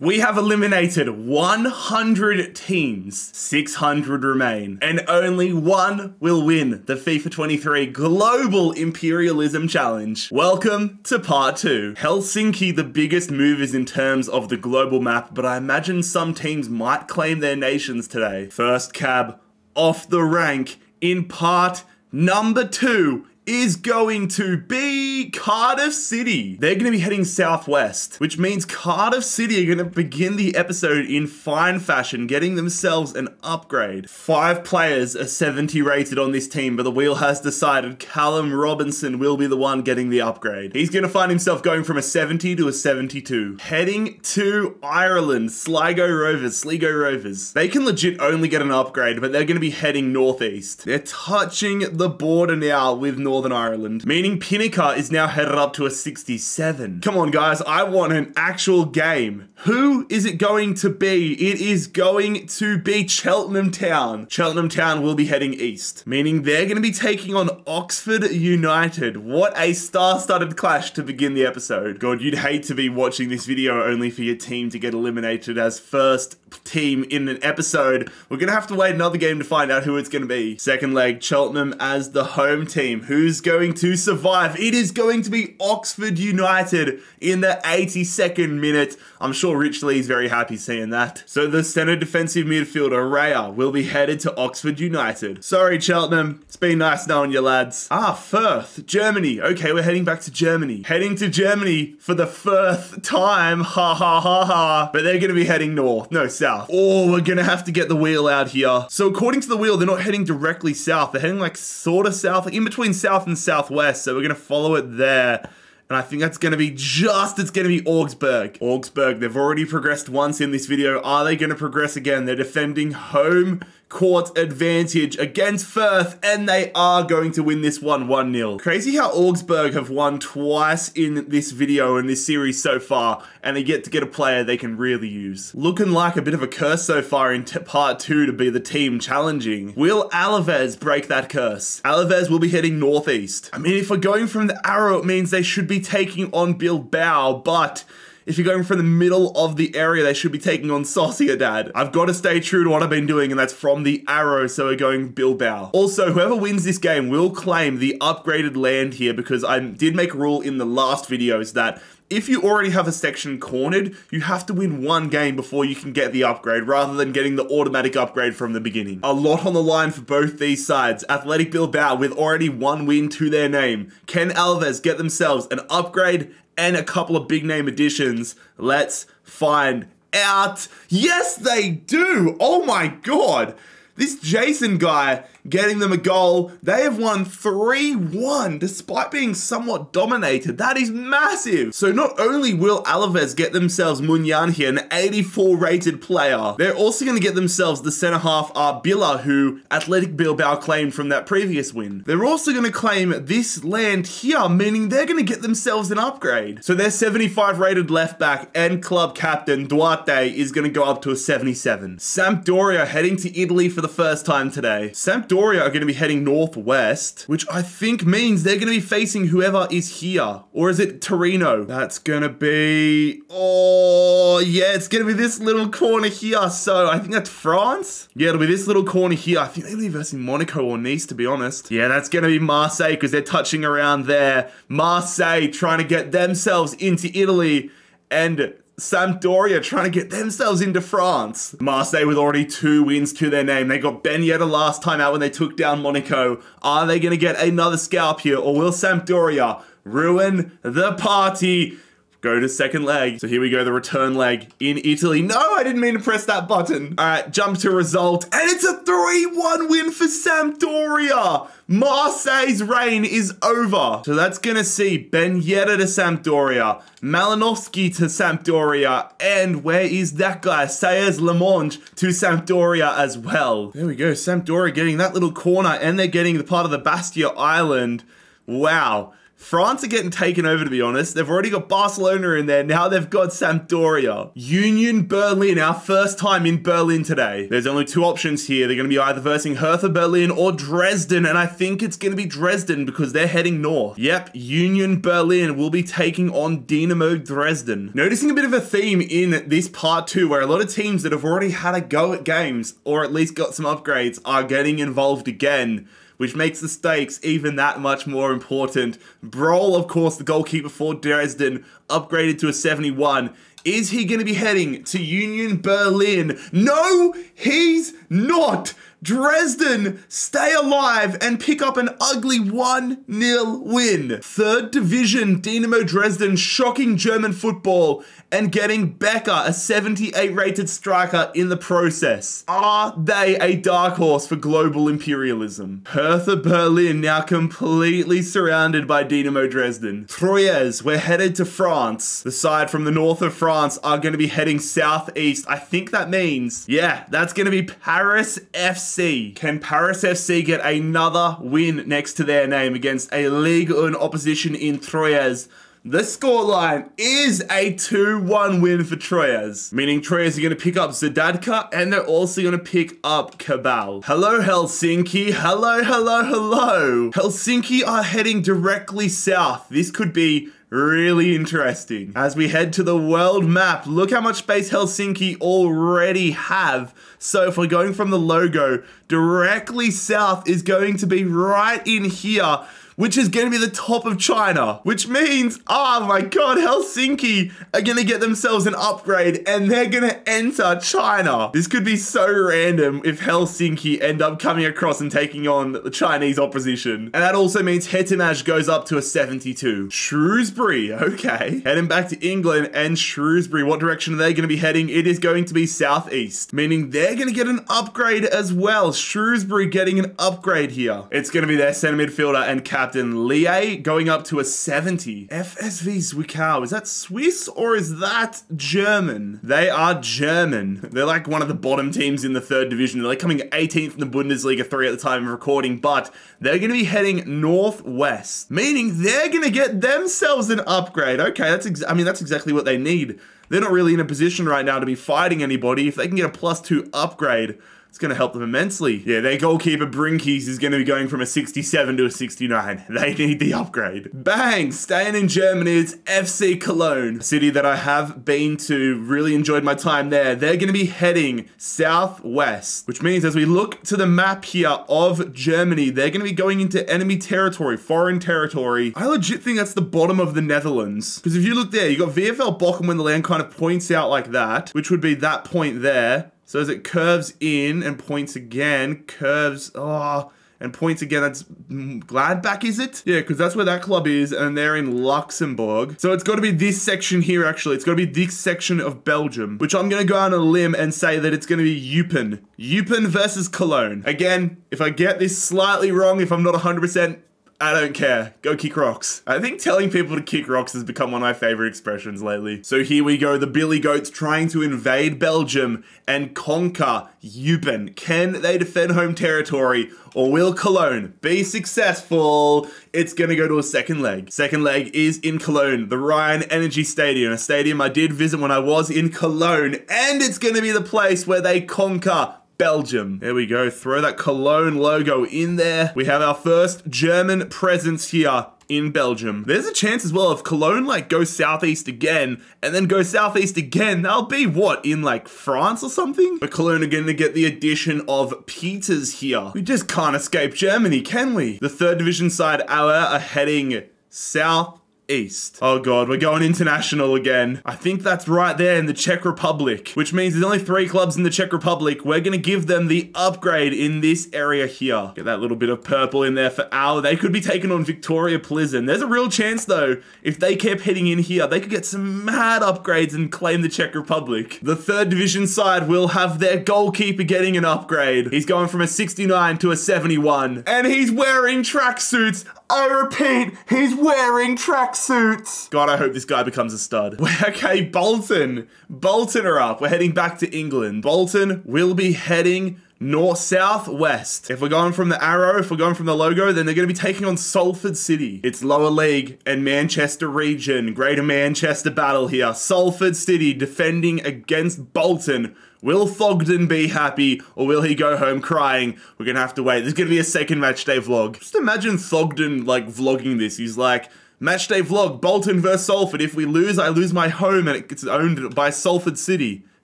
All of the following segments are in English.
We have eliminated 100 teams, 600 remain, and only one will win the FIFA 23 Global Imperialism Challenge. Welcome to part 2. Helsinki, the biggest movers in terms of the global map, but I imagine some teams might claim their nations today. First cab off the rank in part number 2 is going to be Cardiff City. They're going to be heading southwest, which means Cardiff City are going to begin the episode in fine fashion, getting themselves an upgrade. Five players are 70 rated on this team, but the wheel has decided Callum Robinson will be the one getting the upgrade. He's going to find himself going from a 70 to a 72. Heading to Ireland, Sligo Rovers, Sligo Rovers. They can legit only get an upgrade, but they're going to be heading northeast. They're touching the border now with North Northern Ireland, meaning Pinnaker is now headed up to a 67. Come on, guys, I want an actual game. Who is it going to be? It is going to be Cheltenham Town. Cheltenham Town will be heading east, meaning they're going to be taking on Oxford United. What a star-studded clash to begin the episode. God, you'd hate to be watching this video only for your team to get eliminated as first team in an episode. We're going to have to wait another game to find out who it's going to be. Second leg, Cheltenham as the home team. Who who's going to survive? It is going to be Oxford United in the 82nd minute. I'm sure Rich Lee's very happy seeing that. So the centre defensive midfielder, Raya, will be headed to Oxford United. Sorry, Cheltenham. It's been nice knowing you lads. Ah, Fürth, Germany. Okay, we're heading back to Germany. Heading to Germany for the first time. Ha ha ha ha. But they're going to be heading north, no south. Oh, we're going to have to get the wheel out here. So according to the wheel, they're not heading directly south. They're heading like sort of south, like in between south south and southwest, so we're going to follow it there. And I think that's going to be just, it's going to be Augsburg. Augsburg, they've already progressed once in this video. Are they going to progress again? They're defending home court advantage against Fürth, and they are going to win this one 1-0. Crazy how Augsburg have won twice in this video in this series so far, and they get to get a player they can really use. Looking like a bit of a curse so far in part 2 to be the team challenging. Will Alaves break that curse? Alaves will be heading northeast. I mean, if we're going from the arrow, it means they should be taking on Bilbao, but if you're going from the middle of the area, they should be taking on Sociedad. I've got to stay true to what I've been doing, and that's from the arrow, so we're going Bilbao. Also, whoever wins this game will claim the upgraded land here, because I did make a rule in the last videos that if you already have a section cornered, you have to win one game before you can get the upgrade rather than getting the automatic upgrade from the beginning. A lot on the line for both these sides. Athletic Bilbao with already one win to their name. Can Alaves get themselves an upgrade and a couple of big name additions. Let's find out. Yes, they do. Oh my god. This Jason guy getting them a goal. They have won 3-1 despite being somewhat dominated. That is massive. So not only will Alaves get themselves Muniain here, an 84 rated player, they're also going to get themselves the centre half Arbilla who Athletic Bilbao claimed from that previous win. They're also going to claim this land here, meaning they're going to get themselves an upgrade. So their 75 rated left back and club captain Duarte is going to go up to a 77. Sampdoria heading to Italy for the first time today. Sampdoria Are going to be heading northwest, which I think means they're going to be facing whoever is here. Or is it Torino? That's going to be... Oh, yeah, it's going to be this little corner here. So I think that's France. Yeah, it'll be this little corner here. I think they'll be versing Monaco or Nice, to be honest. Yeah, that's going to be Marseille because they're touching around there. Marseille trying to get themselves into Italy and Sampdoria trying to get themselves into France. Marseille with already two wins to their name. They got Ben Yedder last time out when they took down Monaco. Are they going to get another scalp here or will Sampdoria ruin the party? Go to second leg. So here we go, the return leg in Italy. No, I didn't mean to press that button. All right, jump to result. And it's a 3-1 win for Sampdoria. Marseille's reign is over. So that's going to see Ben Yedder to Sampdoria, Malinovsky to Sampdoria, and where is that guy? Saez Lemonge to Sampdoria as well. There we go, Sampdoria getting that little corner, and they're getting the part of the Bastia Island. Wow. France are getting taken over, to be honest. They've already got Barcelona in there. Now they've got Sampdoria. Union Berlin, our first time in Berlin today. There's only two options here. They're going to be either versing Hertha Berlin or Dresden, and I think it's going to be Dresden because they're heading north. Yep, Union Berlin will be taking on Dynamo Dresden. Noticing a bit of a theme in this part two, where a lot of teams that have already had a go at games, or at least got some upgrades, are getting involved again which makes the stakes even that much more important. Broll, of course, the goalkeeper for Dresden, upgraded to a 71. Is he going to be heading to Union Berlin? No, he's not. Dresden stay alive and pick up an ugly 1 0 win. Third division, Dynamo Dresden shocking German football and getting Becker, a 78 rated striker, in the process. Are they a dark horse for global imperialism? Hertha Berlin now completely surrounded by Dynamo Dresden. Troyes, we're headed to France. The side from the north of France are going to be heading southeast. I think that means, yeah, that's going to be Paris FC. FC. Can Paris FC get another win next to their name against a League 1 opposition in Troyes? The scoreline is a 2-1 win for Troyes, meaning Troyes are going to pick up Zadadka and they're also going to pick up Cabal. Hello Helsinki, hello, hello, hello. Helsinki are heading directly south. This could be really interesting. As we head to the world map, look how much space Helsinki already have. So if we're going from the logo, directly south is going to be right in here which is going to be the top of China, which means, oh my god, Helsinki are going to get themselves an upgrade and they're going to enter China. This could be so random if Helsinki end up coming across and taking on the Chinese opposition. And that also means Hetimaj goes up to a 72. Shrewsbury, okay. Heading back to England and Shrewsbury, what direction are they going to be heading? It is going to be southeast, meaning they're going to get an upgrade as well. Shrewsbury getting an upgrade here. It's going to be their center midfielder and cap captain Lie going up to a 70. FSV Zwickau, is that Swiss or is that German? They are German. They're like one of the bottom teams in the third division. They're like coming 18th in the Bundesliga 3 at the time of recording, but they're going to be heading northwest, meaning they're going to get themselves an upgrade. Okay, that's I mean, that's exactly what they need. They're not really in a position right now to be fighting anybody. If they can get a plus two upgrade, it's going to help them immensely. Yeah, their goalkeeper Brinkies is going to be going from a 67 to a 69. They need the upgrade. Bang! Staying in Germany, it's FC Cologne, city that I have been to, really enjoyed my time there. They're going to be heading southwest, which means as we look to the map here of Germany, they're going to be going into enemy territory, foreign territory. I legit think that's the bottom of the Netherlands. Because if you look there, you got VFL Bochum when the land kind of points out like that, which would be that point there. So as it curves in and points again, curves, oh, and points again, that's Gladbach, is it? Yeah, because that's where that club is, and they're in Luxembourg. So it's got to be this section here, actually. It's got to be this section of Belgium, which I'm going to go on a limb and say that it's going to be Eupen. Eupen versus Cologne. Again, if I get this slightly wrong, if I'm not 100%, I don't care. Go kick rocks. I think telling people to kick rocks has become one of my favorite expressions lately. So here we go. The Billy Goats trying to invade Belgium and conquer Eupen. Can they defend home territory or will Cologne be successful? It's going to go to a second leg. Second leg is in Cologne, the RheinEnergie Stadium, a stadium I did visit when I was in Cologne. And it's going to be the place where they conquer Belgium. There we go. Throw that Cologne logo in there. We have our first German presence here in Belgium. There's a chance as well if Cologne like go southeast again and then go southeast again, they'll be what, in like France or something? But Cologne are going to get the addition of Peters here. We just can't escape Germany, can we? The third division side, Aue, are heading south East. Oh god, we're going international again. I think that's right there in the Czech Republic, which means there's only three clubs in the Czech Republic. We're gonna give them the upgrade in this area here. Get that little bit of purple in there for our. They could be taking on Viktoria Plzeň. There's a real chance though, if they kept heading in here, they could get some mad upgrades and claim the Czech Republic. The third division side will have their goalkeeper getting an upgrade. He's going from a 69 to a 71. And he's wearing tracksuits. I repeat, he's wearing tracksuits. God, I hope this guy becomes a stud. okay, Bolton. Bolton are up. We're heading back to England. Bolton will be heading north, south, west. If we're going from the arrow, if we're going from the logo, then they're going to be taking on Salford City. It's lower league and Manchester region. Greater Manchester battle here. Salford City defending against Bolton. Will Thogden be happy or will he go home crying? We're going to have to wait. There's going to be a second match day vlog. Just imagine Thogden like vlogging this. He's like, match day vlog, Bolton versus Salford. If we lose, I lose my home and it gets owned by Salford City.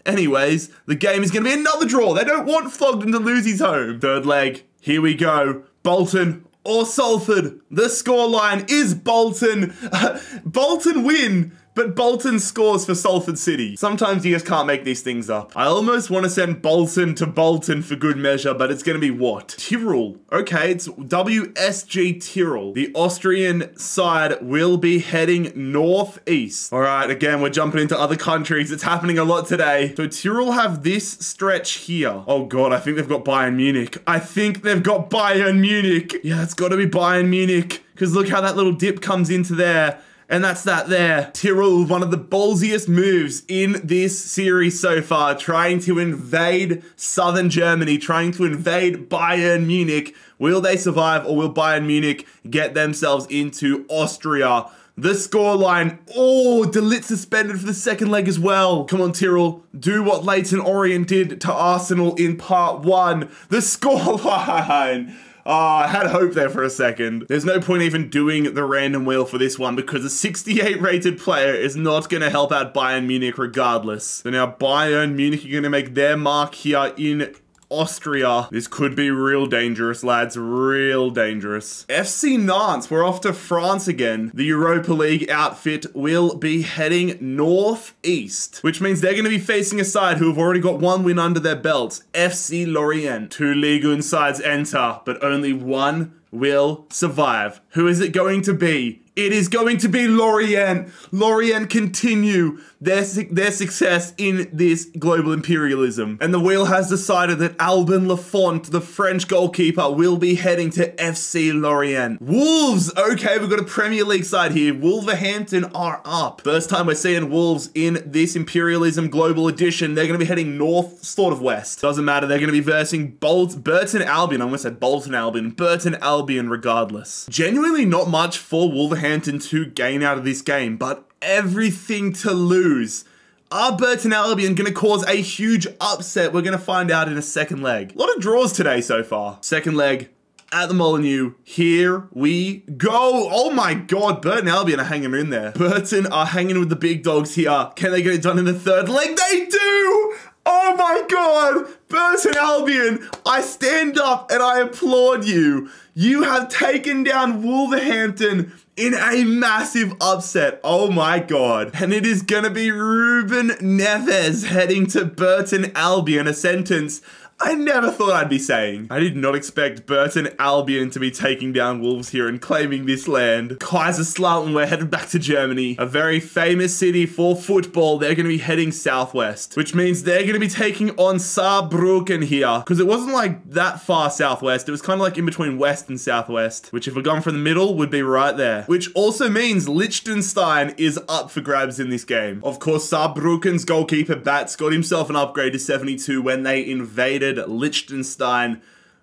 Anyways, the game is going to be another draw. They don't want Thogden to lose his home. Third leg, here we go. Bolton or Salford. The scoreline is Bolton. Bolton win but Bolton scores for Salford City. Sometimes you just can't make these things up. I almost want to send Bolton to Bolton for good measure, but it's going to be what? Tyrol. Okay, it's WSG Tyrol. The Austrian side will be heading northeast. All right, again, we're jumping into other countries. It's happening a lot today. So Tyrol have this stretch here. Oh God, I think they've got Bayern Munich. I think they've got Bayern Munich. Yeah, it's got to be Bayern Munich. Because look how that little dip comes into there. And that's that there. Tyrol, one of the ballsiest moves in this series so far, trying to invade southern Germany, trying to invade Bayern Munich. Will they survive or will Bayern Munich get themselves into Austria? The scoreline. Oh, de Ligt suspended for the second leg as well. Come on, Tyrol. Do what Leyton Orient did to Arsenal in part one. The scoreline. Oh, I had hope there for a second. There's no point even doing the random wheel for this one because a 68 rated player is not going to help out Bayern Munich regardless. So now Bayern Munich are going to make their mark here in Austria. This could be real dangerous, lads. Real dangerous. FC Nantes, we're off to France again. The Europa League outfit will be heading northeast, which means they're going to be facing a side who have already got one win under their belts. FC Lorient. Two Ligue 1 sides enter, but only one will survive. Who is it going to be? It is going to be Lorient. Lorient continue their, their success in this global imperialism. And the wheel has decided that Alban Lafont, the French goalkeeper, will be heading to FC Lorient. Wolves! Okay, we've got a Premier League side here. Wolverhampton are up. First time we're seeing Wolves in this imperialism global edition. They're going to be heading north, sort of west. Doesn't matter. They're going to be versing Bolt, Burton Albion. I almost said Bolton Albion. Burton Albion regardless. Genuinely not much for Wolverhampton to gain out of this game, but everything to lose. Are Burton Albion going to cause a huge upset? We're going to find out in a second leg. A lot of draws today so far. Second leg at the Molineux. Here we go. Oh my god, Burton Albion are hanging in there. Burton are hanging with the big dogs here. Can they get it done in the third leg? They do! Oh my god! Burton Albion, I stand up and I applaud you. You have taken down Wolverhampton in a massive upset. Oh my god. And it is going to be Ruben Neves heading to Burton Albion, a sentence I never thought I'd be saying. I did not expect Burton Albion to be taking down Wolves here and claiming this land. Kaiserslautern, we're headed back to Germany. A very famous city for football. They're going to be heading southwest, which means they're going to be taking on Saarbrücken here. Because it wasn't like that far southwest. It was kind of like in between west and southwest, which if we're going from the middle would be right there. Which also means Liechtenstein is up for grabs in this game. Of course, Saarbrücken's goalkeeper Batz got himself an upgrade to 72 when they invaded Liechtenstein.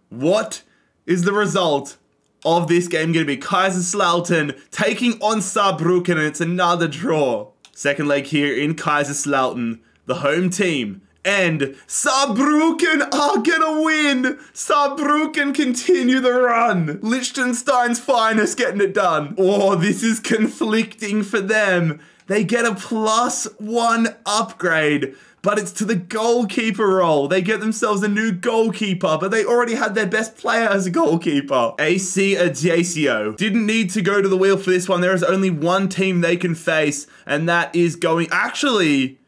What is the result of this game going to be? Kaiserslautern taking on Saarbrücken, and it's another draw. Second leg here in Kaiserslautern, the home team. And Saarbrücken are gonna win! Saarbrücken continue the run! Liechtenstein's finest getting it done. Oh, this is conflicting for them. They get a plus one upgrade but it's to the goalkeeper role. They get themselves a new goalkeeper, but they already had their best player as a goalkeeper. AC Ajaccio. Didn't need to go to the wheel for this one. There is only one team they can face, and that is going... Actually,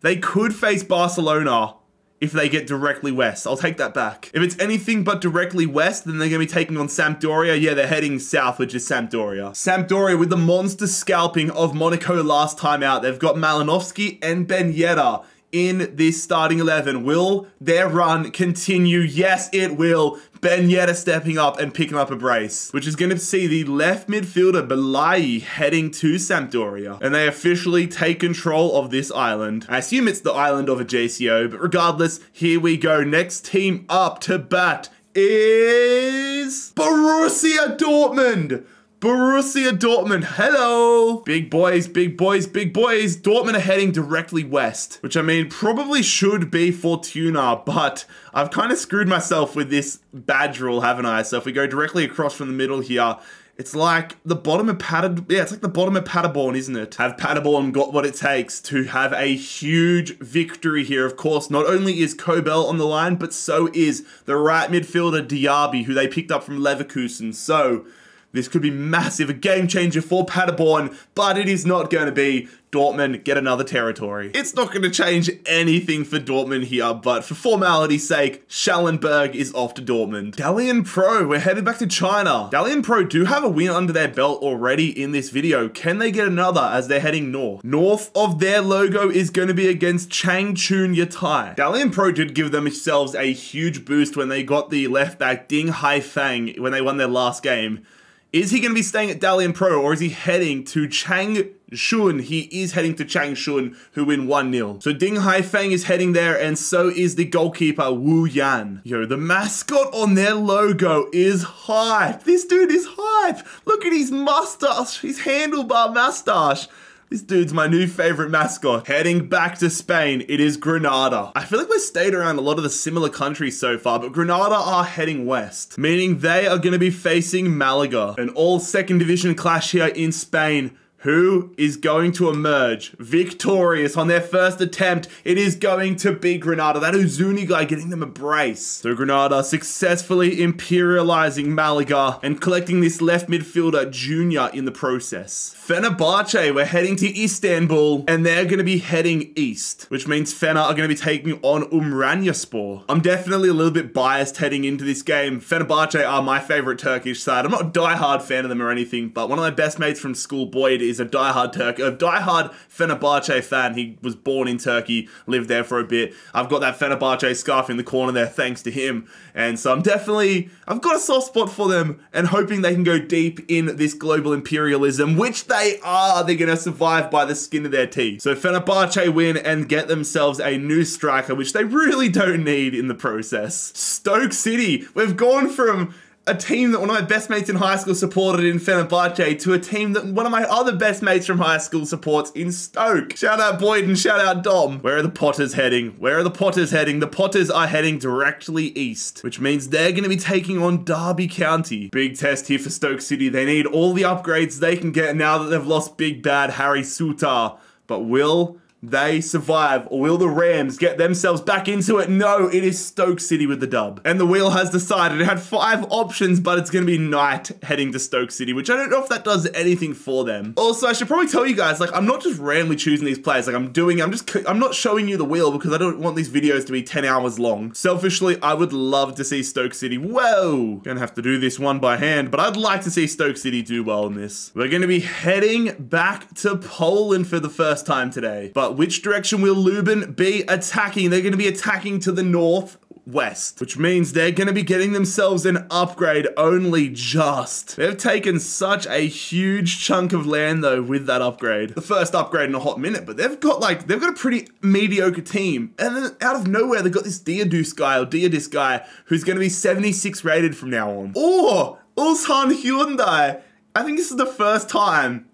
they could face Barcelona if they get directly west. I'll take that back. If it's anything but directly west, then they're going to be taking on Sampdoria. Yeah, they're heading south, which is Sampdoria. Sampdoria with the monster scalping of Monaco last time out. They've got Malinovsky and Ben Yedder in this starting 11. Will their run continue? Yes, it will. Ben stepping up and picking up a brace, which is going to see the left midfielder Belai heading to Sampdoria. And they officially take control of this island. I assume it's the island of Ajaccio, but regardless, here we go. Next team up to bat is Borussia Dortmund. Borussia Dortmund, hello! Big boys, big boys, big boys. Dortmund are heading directly west, which I mean probably should be Fortuna, but I've kind of screwed myself with this badge rule, haven't I? So if we go directly across from the middle here, it's like the bottom of Paderborn. Yeah, it's like the bottom of Paderborn, isn't it? Have Paderborn got what it takes to have a huge victory here? Of course, not only is Kobel on the line, but so is the right midfielder Diaby, who they picked up from Leverkusen. So this could be massive, a game changer for Paderborn, but it is not going to be. Dortmund get another territory. It's not going to change anything for Dortmund here, but for formality's sake, Schallenberg is off to Dortmund. Dalian Pro, we're headed back to China. Dalian Pro do have a win under their belt already in this video. Can they get another as they're heading north? North of their logo is going to be against Changchun Yatai. Dalian Pro did give themselves a huge boost when they got the left back Ding Haifeng when they won their last game. Is he going to be staying at Dalian Pro or is he heading to Chang Shun? He is heading to Changchun, who win 1 0. So Ding Haifeng is heading there, and so is the goalkeeper Wu Yan. Yo, the mascot on their logo is hype. This dude is hype. Look at his mustache, his handlebar mustache. This dude's my new favorite mascot. Heading back to Spain, it is Granada. I feel like we've stayed around a lot of the similar countries so far, but Granada are heading west, meaning they are going to be facing Malaga, an all second division clash here in Spain who is going to emerge victorious on their first attempt? It is going to be Granada. That Uzuni guy getting them a brace. So Granada successfully imperializing Malaga and collecting this left midfielder Junior in the process. Fenerbahce, we're heading to Istanbul and they're going to be heading east, which means Fener are going to be taking on Ümraniyespor. I'm definitely a little bit biased heading into this game. Fenerbahce are my favorite Turkish side. I'm not a die-hard fan of them or anything, but one of my best mates from school, Boyd, is a diehard Turk, a diehard Fenerbahce fan. He was born in Turkey, lived there for a bit. I've got that Fenerbahce scarf in the corner there, thanks to him. And so I'm definitely, I've got a soft spot for them and hoping they can go deep in this global imperialism, which they are. They're going to survive by the skin of their teeth. So Fenerbahce win and get themselves a new striker, which they really don't need in the process. Stoke City, we've gone from a team that one of my best mates in high school supported in Fenerbahce to a team that one of my other best mates from high school supports in Stoke. Shout out Boyd and shout out Dom. Where are the Potters heading? Where are the Potters heading? The Potters are heading directly east, which means they're going to be taking on Derby County. Big test here for Stoke City. They need all the upgrades they can get now that they've lost big bad Harry Souttar. But will they survive? Or will the Rams get themselves back into it? No, it is Stoke City with the dub. And the wheel has decided it had five options, but it's going to be Knight heading to Stoke City, which I don't know if that does anything for them. Also, I should probably tell you guys, like, I'm not just randomly choosing these players. Like, I'm doing, I'm just, I'm not showing you the wheel because I don't want these videos to be 10 hours long. Selfishly, I would love to see Stoke City. Whoa! Gonna have to do this one by hand, but I'd like to see Stoke City do well in this. We're going to be heading back to Poland for the first time today. But which direction will Lubin be attacking? They're going to be attacking to the north west, which means they're going to be getting themselves an upgrade only just. They've taken such a huge chunk of land though with that upgrade. The first upgrade in a hot minute, but they've got like, they've got a pretty mediocre team. And then out of nowhere, they've got this Diadus guy or Diadis guy who's going to be 76 rated from now on. Or Ulsan Hyundai. I think this is the first time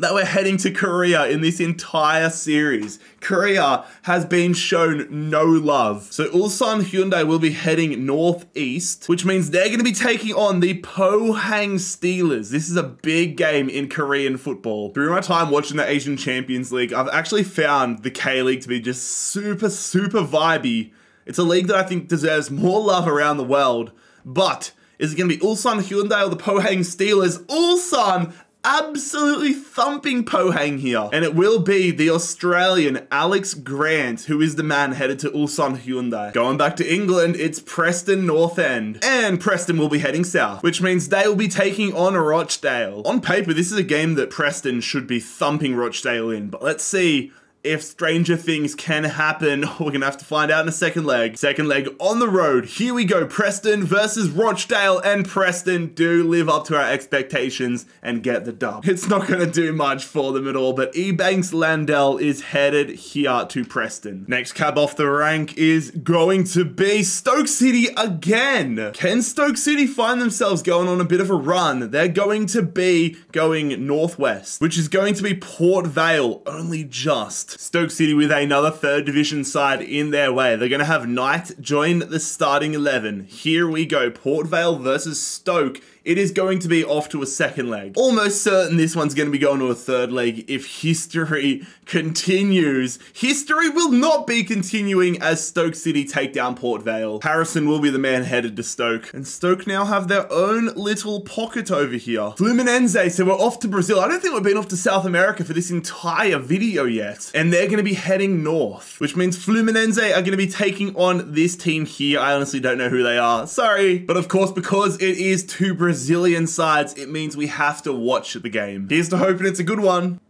that we're heading to Korea in this entire series. Korea has been shown no love. So Ulsan Hyundai will be heading northeast, which means they're going to be taking on the Pohang Steelers. This is a big game in Korean football. Through my time watching the Asian Champions League, I've actually found the K-League to be just super, super vibey. It's a league that I think deserves more love around the world. But is it going to be Ulsan Hyundai or the Pohang Steelers? Ulsan absolutely thumping Pohang here. And it will be the Australian Alex Grant, who is the man headed to Ulsan Hyundai. Going back to England, it's Preston North End. And Preston will be heading south, which means they will be taking on Rochdale. On paper, this is a game that Preston should be thumping Rochdale in, but let's see if stranger things can happen, we're gonna have to find out in a second leg. Second leg on the road. Here we go. Preston versus Rochdale, and Preston do live up to our expectations and get the dub. It's not gonna do much for them at all, but Ebanks Landell is headed here to Preston. Next cab off the rank is going to be Stoke City again. Can Stoke City find themselves going on a bit of a run? They're going to be going northwest, which is going to be Port Vale, only just. Stoke City with another third division side in their way. They're going to have Knight join the starting 11. Here we go. Port Vale versus Stoke it is going to be off to a second leg. Almost certain this one's going to be going to a third leg if history continues. History will not be continuing as Stoke City take down Port Vale. Harrison will be the man headed to Stoke. And Stoke now have their own little pocket over here. Fluminense, so we're off to Brazil. I don't think we've been off to South America for this entire video yet. And they're going to be heading north, which means Fluminense are going to be taking on this team here. I honestly don't know who they are. Sorry. But of course, because it is to Brazil, Brazilian sides, it means we have to watch the game. Here's to hoping it's a good one.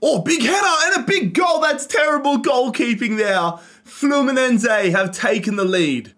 Oh, big header and a big goal. That's terrible goalkeeping there. Fluminense have taken the lead.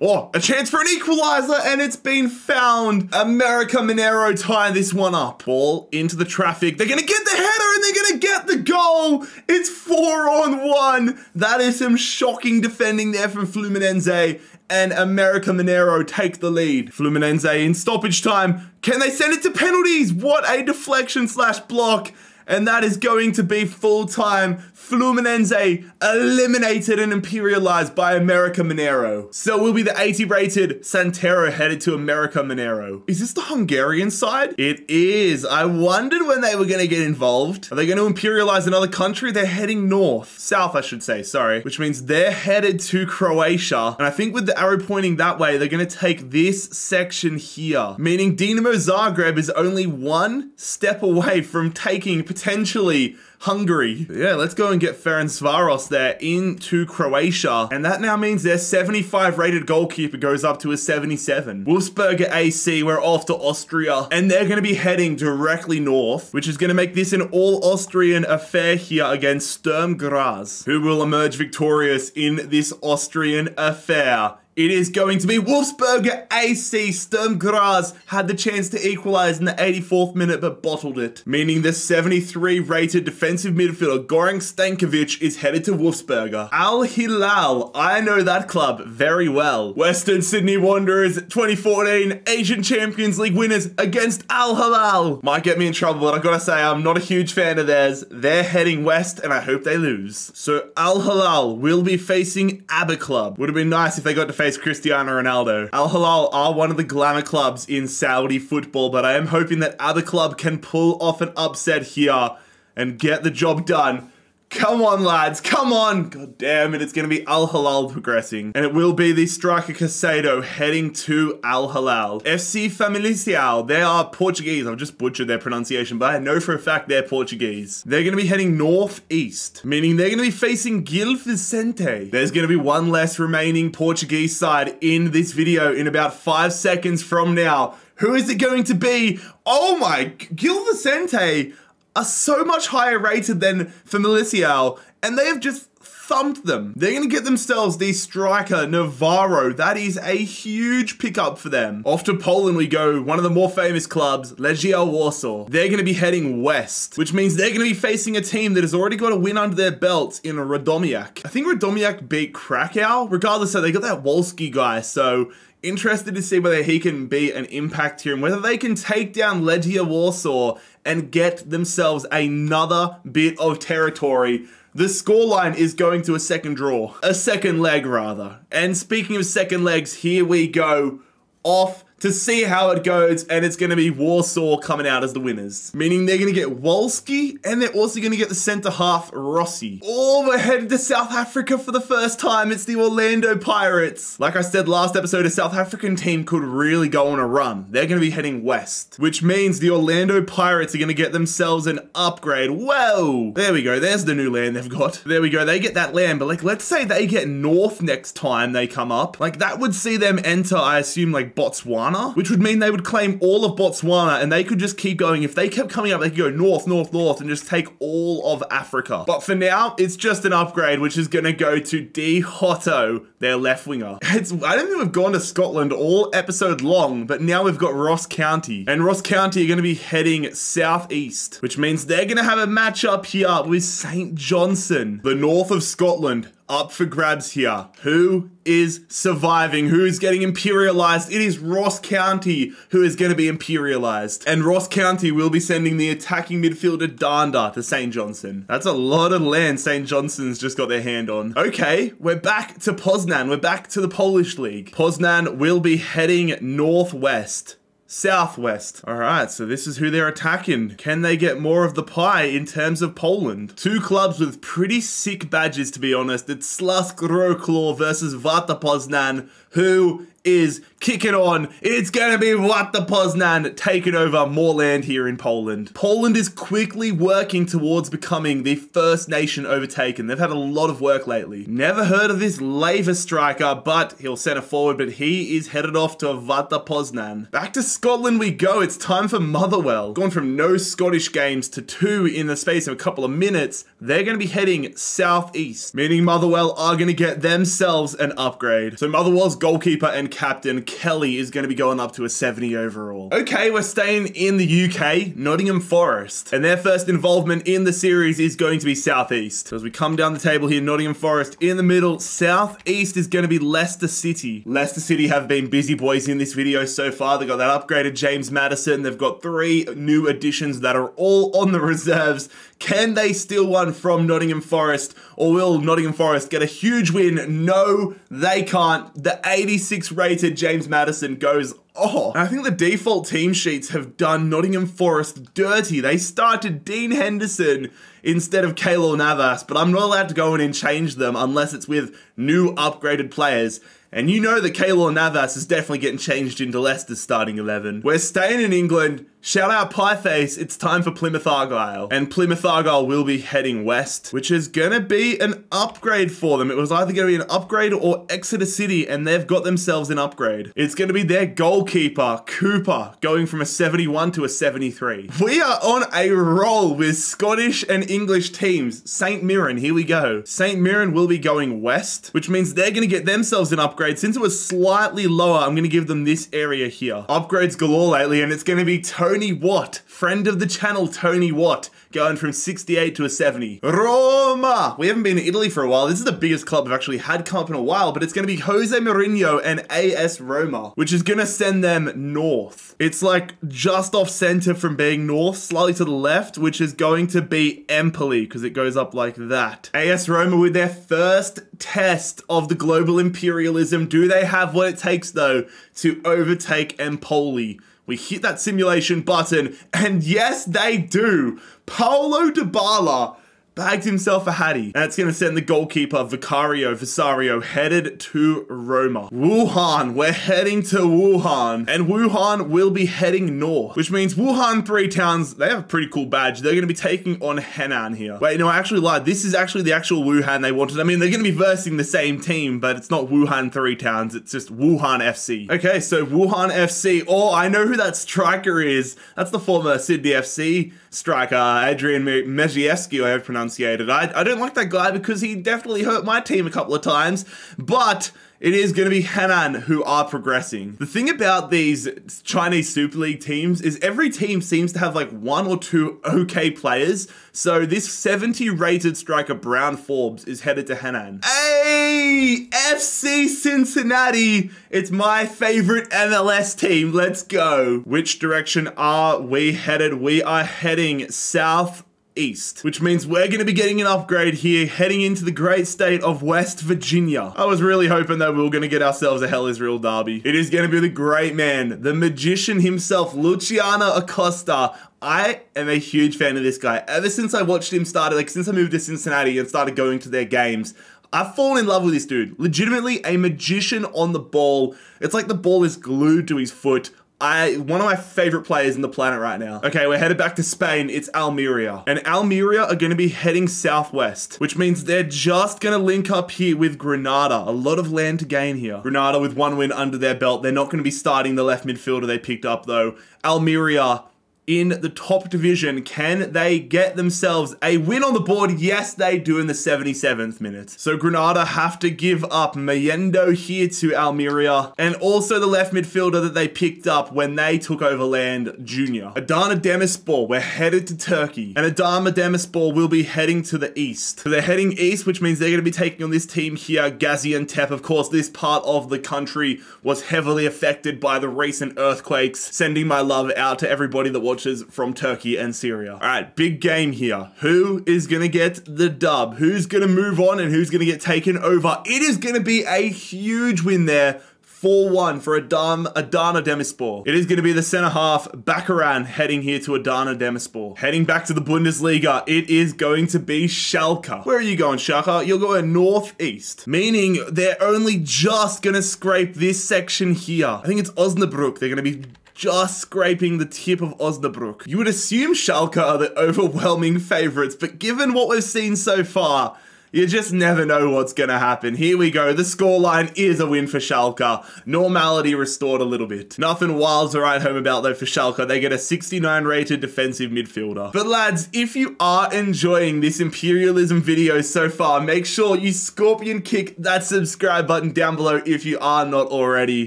Oh, a chance for an equalizer, and it's been found. America Mineiro tie this one up. Ball into the traffic. They're gonna get the header, and they're gonna get the goal. It's four on one. That is some shocking defending there from Fluminense, and America Mineiro take the lead. Fluminense in stoppage time. Can they send it to penalties? What a deflection slash block and that is going to be full time Fluminense eliminated and imperialized by America Mineiro. So we'll be the 80 rated Santero headed to America Mineiro. Is this the Hungarian side? It is. I wondered when they were going to get involved. Are they going to imperialize another country? They're heading north. South, I should say, sorry. Which means they're headed to Croatia. And I think with the arrow pointing that way, they're going to take this section here. Meaning Dinamo Zagreb is only one step away from taking potentially Hungary. Yeah, let's go and get Ferencvaros there into Croatia. And that now means their 75 rated goalkeeper goes up to a 77. Wolfsberger AC, we're off to Austria. And they're going to be heading directly north, which is going to make this an all-Austrian affair here against Sturm Graz, who will emerge victorious in this Austrian affair. It is going to be Wolfsberger AC. Sturm Graz had the chance to equalize in the 84th minute but bottled it, meaning the 73 rated defensive midfielder Goran Stankovic is headed to Wolfsberger. Al Hilal, I know that club very well. Western Sydney Wanderers 2014 Asian Champions League winners against Al Hilal. Might get me in trouble, but I gotta say I'm not a huge fan of theirs. They're heading west and I hope they lose. So Al Hilal will be facing Abha Club. Would have been nice if they got to face face Cristiano Ronaldo. Al Hilal are one of the glamour clubs in Saudi football, but I am hoping that other club can pull off an upset here and get the job done Come on, lads. Come on. God damn it. It's going to be Al Hilal progressing. And it will be the striker Casado heading to Al Hilal. FC Famalicão. They are Portuguese. I've just butchered their pronunciation, but I know for a fact they're Portuguese. They're going to be heading northeast, meaning they're going to be facing Gil Vicente. There's going to be one less remaining Portuguese side in this video in about five seconds from now. Who is it going to be? Oh my, Gil Vicente are so much higher rated than Famalicão, and they have just thumped them. They're going to get themselves the striker Navarro. That is a huge pickup for them. Off to Poland we go, one of the more famous clubs, Legia Warsaw. They're going to be heading west, which means they're going to be facing a team that has already got a win under their belt in Radomiak. I think Radomiak beat Krakow. Regardless, so they got that Wolski guy, so interested to see whether he can be an impact here and whether they can take down Legia Warsaw and get themselves another bit of territory. The scoreline is going to a second draw. A second leg, rather. And speaking of second legs, here we go. Off to see how it goes, and it's going to be Warsaw coming out as the winners. Meaning they're going to get Wolski, and they're also going to get the centre half, Rossi. Oh, we're headed to South Africa for the first time. It's the Orlando Pirates. Like I said last episode, a South African team could really go on a run. They're going to be heading west, which means the Orlando Pirates are going to get themselves an upgrade. Whoa! There we go. There's the new land they've got. There we go. They get that land, but like, let's say they get north next time they come up. Like, that would see them enter, I assume, like Botswana Botswana, which would mean they would claim all of Botswana and they could just keep going. If they kept coming up, they could go north, north, north and just take all of Africa. But for now, it's just an upgrade, which is going to go to D Hotto, their left winger. It's, I don't think we've gone to Scotland all episode long, but now we've got Ross County. And Ross County are going to be heading southeast, which means they're going to have a matchup here with St. Johnstone, the north of Scotland up for grabs here. Who is surviving? Who is getting imperialized? It is Ross County who is going to be imperialized. And Ross County will be sending the attacking midfielder Danda to St. Johnstone. That's a lot of land St. Johnstone's just got their hand on. Okay, we're back to Poznan. We're back to the Polish League. Poznan will be heading northwest. Southwest. All right, so this is who they're attacking. Can they get more of the pie in terms of Poland? Two clubs with pretty sick badges, to be honest. It's Slask Wroclaw versus Warta Poznan, who is kicking on. It's going to be Warta Poznan taking over more land here in Poland. Poland is quickly working towards becoming the first nation overtaken. They've had a lot of work lately. Never heard of this Lever striker, but he'll center forward, but he is headed off to Warta Poznan. Back to Scotland we go. It's time for Motherwell. Gone from no Scottish games to two in the space of a couple of minutes. They're going to be heading southeast, meaning Motherwell are going to get themselves an upgrade. So Motherwell's goalkeeper and captain Kelly is going to be going up to a 70 overall. Okay, we're staying in the UK, Nottingham Forest. And their first involvement in the series is going to be Southeast. So as we come down the table here, Nottingham Forest in the middle, Southeast is going to be Leicester City. Leicester City have been busy boys in this video so far. They got that upgraded James Maddison. They've got three new additions that are all on the reserves. Can they steal one from Nottingham Forest or will Nottingham Forest get a huge win? No, they can't. The 86 rated James Maddison goes Oh, I think the default team sheets have done Nottingham Forest dirty. They started Dean Henderson instead of Keylor Navas, but I'm not allowed to go in and change them unless it's with new upgraded players. And you know that Keylor Navas is definitely getting changed into Leicester's starting 11. We're staying in England. Shout out Pieface, it's time for Plymouth Argyle. And Plymouth Argyle will be heading west, which is gonna be an upgrade for them. It was either gonna be an upgrade or Exeter City, and they've got themselves an upgrade. It's gonna be their goalkeeper, Cooper, going from a 71 to a 73. We are on a roll with Scottish and English teams. St. Mirren, here we go. St. Mirren will be going west, which means they're gonna get themselves an upgrade. Since it was slightly lower, I'm gonna give them this area here. Upgrades galore lately, and it's gonna be Tony Tony Watt, friend of the channel Tony Watt, going from 68 to a 70. Roma! We haven't been in Italy for a while. This is the biggest club I've actually had come up in a while, but it's going to be Jose Mourinho and AS Roma, which is going to send them north. It's like just off center from being north, slightly to the left, which is going to be Empoli because it goes up like that. AS Roma with their first test of the global imperialism. Do they have what it takes though to overtake Empoli? We hit that simulation button, and yes, they do. Paulo Dybala bagged himself a Hattie. And it's going to send the goalkeeper, Vicario Visario, headed to Roma. Wuhan, we're heading to Wuhan. And Wuhan will be heading north, which means Wuhan Three Towns, they have a pretty cool badge. They're going to be taking on Henan here. Wait, no, I actually lied. This is actually the actual Wuhan they wanted. I mean, they're going to be versing the same team, but it's not Wuhan Three Towns. It's just Wuhan FC. Okay, so Wuhan FC. Oh, I know who that striker is. That's the former Sydney FC striker, Adrian Mierzejewski, I have pronunciated. I, I don't like that guy because he definitely hurt my team a couple of times, but it is going to be Henan who are progressing. The thing about these Chinese Super League teams is every team seems to have like one or two okay players. So this 70 rated striker Brown Forbes is headed to Henan. Hey, FC Cincinnati. It's my favorite MLS team. Let's go. Which direction are we headed? We are heading south east, which means we're going to be getting an upgrade here heading into the great state of West Virginia. I was really hoping that we were going to get ourselves a Hell Is Real derby. It is going to be the great man, the magician himself, Luciano Acosta. I am a huge fan of this guy. Ever since I watched him start, like since I moved to Cincinnati and started going to their games, I've fallen in love with this dude. Legitimately a magician on the ball. It's like the ball is glued to his foot I one of my favorite players in the planet right now. Okay, we're headed back to Spain. It's Almeria. And Almeria are going to be heading southwest, which means they're just going to link up here with Granada. A lot of land to gain here. Granada with one win under their belt. They're not going to be starting the left midfielder they picked up though. Almeria in the top division. Can they get themselves a win on the board? Yes, they do in the 77th minute. So Granada have to give up Mayendo here to Almeria and also the left midfielder that they picked up when they took over land, Junior. Adana Demirspor, we're headed to Turkey and Adana Demirspor will be heading to the east. So they're heading east, which means they're going to be taking on this team here, Gaziantep. Of course, this part of the country was heavily affected by the recent earthquakes. Sending my love out to everybody that watched watchers from Turkey and Syria. All right, big game here. Who is going to get the dub? Who's going to move on and who's going to get taken over? It is going to be a huge win there 4-1 for Adam, Adana Demirspor. It is going to be the centre half, Bakaran, heading here to Adana Demirspor. Heading back to the Bundesliga, it is going to be Schalke. Where are you going, Schalke? You're going northeast, meaning they're only just going to scrape this section here. I think it's Osnabrück. They're going to be just scraping the tip of Osnabrück. You would assume Schalke are the overwhelming favourites, but given what we've seen so far, you just never know what's going to happen. Here we go. The scoreline is a win for Schalke. Normality restored a little bit. Nothing wild to write home about though for Schalke. They get a 69 rated defensive midfielder. But lads, if you are enjoying this Imperialism video so far, make sure you scorpion kick that subscribe button down below if you are not already.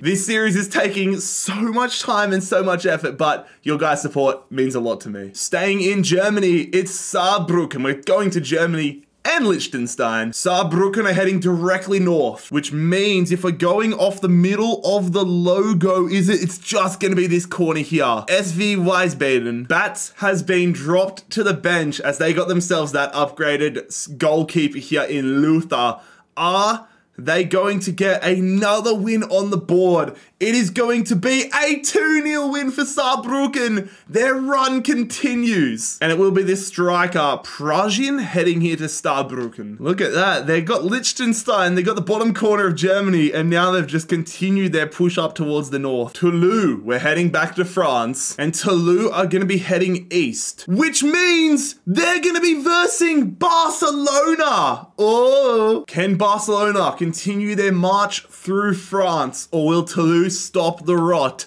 This series is taking so much time and so much effort, but your guys' support means a lot to me. Staying in Germany, it's Saarbrücken. We're going to Germany and Liechtenstein. Saarbrücken are heading directly north, which means if we're going off the middle of the logo, is it? It's just going to be this corner here. SV Wiesbaden. Batz has been dropped to the bench as they got themselves that upgraded goalkeeper here in Luther. Are they going to get another win on the board. It is going to be a 2-0 win for Saarbrücken. Their run continues. And it will be this striker, Prajin, heading here to Saarbrücken. Look at that. They've got Liechtenstein. They've got the bottom corner of Germany. And now they've just continued their push up towards the north. Toulouse, we're heading back to France. And Toulouse are going to be heading east. Which means they're going to be versing Barcelona. Oh. Can Barcelona continue their march through France? Or will Toulouse stop the rot.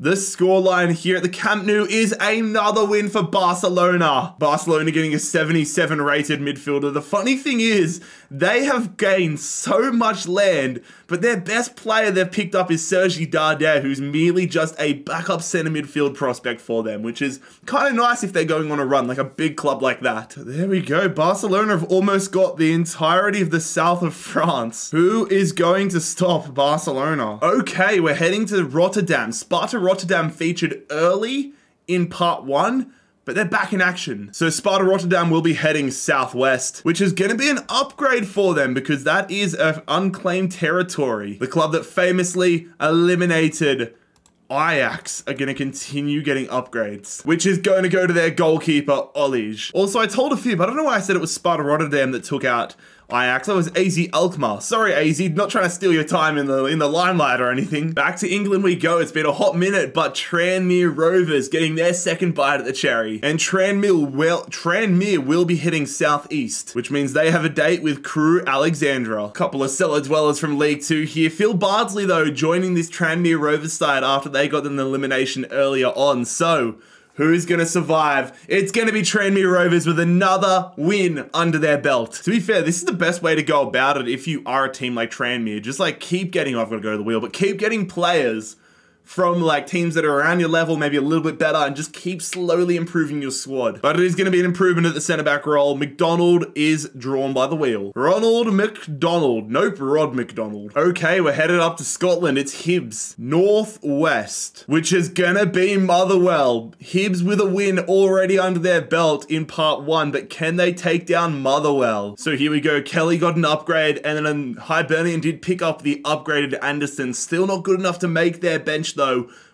The scoreline here at the Camp Nou is another win for Barcelona. Barcelona getting a 77 rated midfielder. The funny thing is, they have gained so much land, but their best player they've picked up is Sergi Darder, who's merely just a backup centre midfield prospect for them, which is kind of nice if they're going on a run, like a big club like that. There we go. Barcelona have almost got the entirety of the south of France. Who is going to stop Barcelona? Okay, we're heading to Rotterdam. Sparta Rotterdam featured early in part one but they're back in action. So Sparta Rotterdam will be heading southwest, which is going to be an upgrade for them because that is an unclaimed territory. The club that famously eliminated Ajax are going to continue getting upgrades, which is going to go to their goalkeeper, Olij. Also, I told a few, but I don't know why I said it was Sparta Rotterdam that took out Ajax. That was AZ Alkmaar. Sorry, AZ, not trying to steal your time in the in the limelight or anything. Back to England we go. It's been a hot minute, but Tranmere Rovers getting their second bite at the cherry. And Tranmere will Tranmere will be heading southeast, which means they have a date with Crewe Alexandra. Couple of cellar dwellers from League Two here. Phil Bardsley though joining this Tranmere Rovers side after they got an elimination earlier on. So Who's going to survive? It's going to be Tranmere Rovers with another win under their belt. To be fair, this is the best way to go about it if you are a team like Tranmere. Just like keep getting, oh, I've got to go to the wheel, but keep getting players from like teams that are around your level, maybe a little bit better, and just keep slowly improving your squad. But it is going to be an improvement at the centre back role. McDonald is drawn by the wheel. Ronald McDonald. Nope, Rod McDonald. Okay, we're headed up to Scotland. It's Hibs. Northwest, which is going to be Motherwell. Hibs with a win already under their belt in part one, but can they take down Motherwell? So here we go. Kelly got an upgrade, and then Hibernian did pick up the upgraded Anderson. Still not good enough to make their bench though,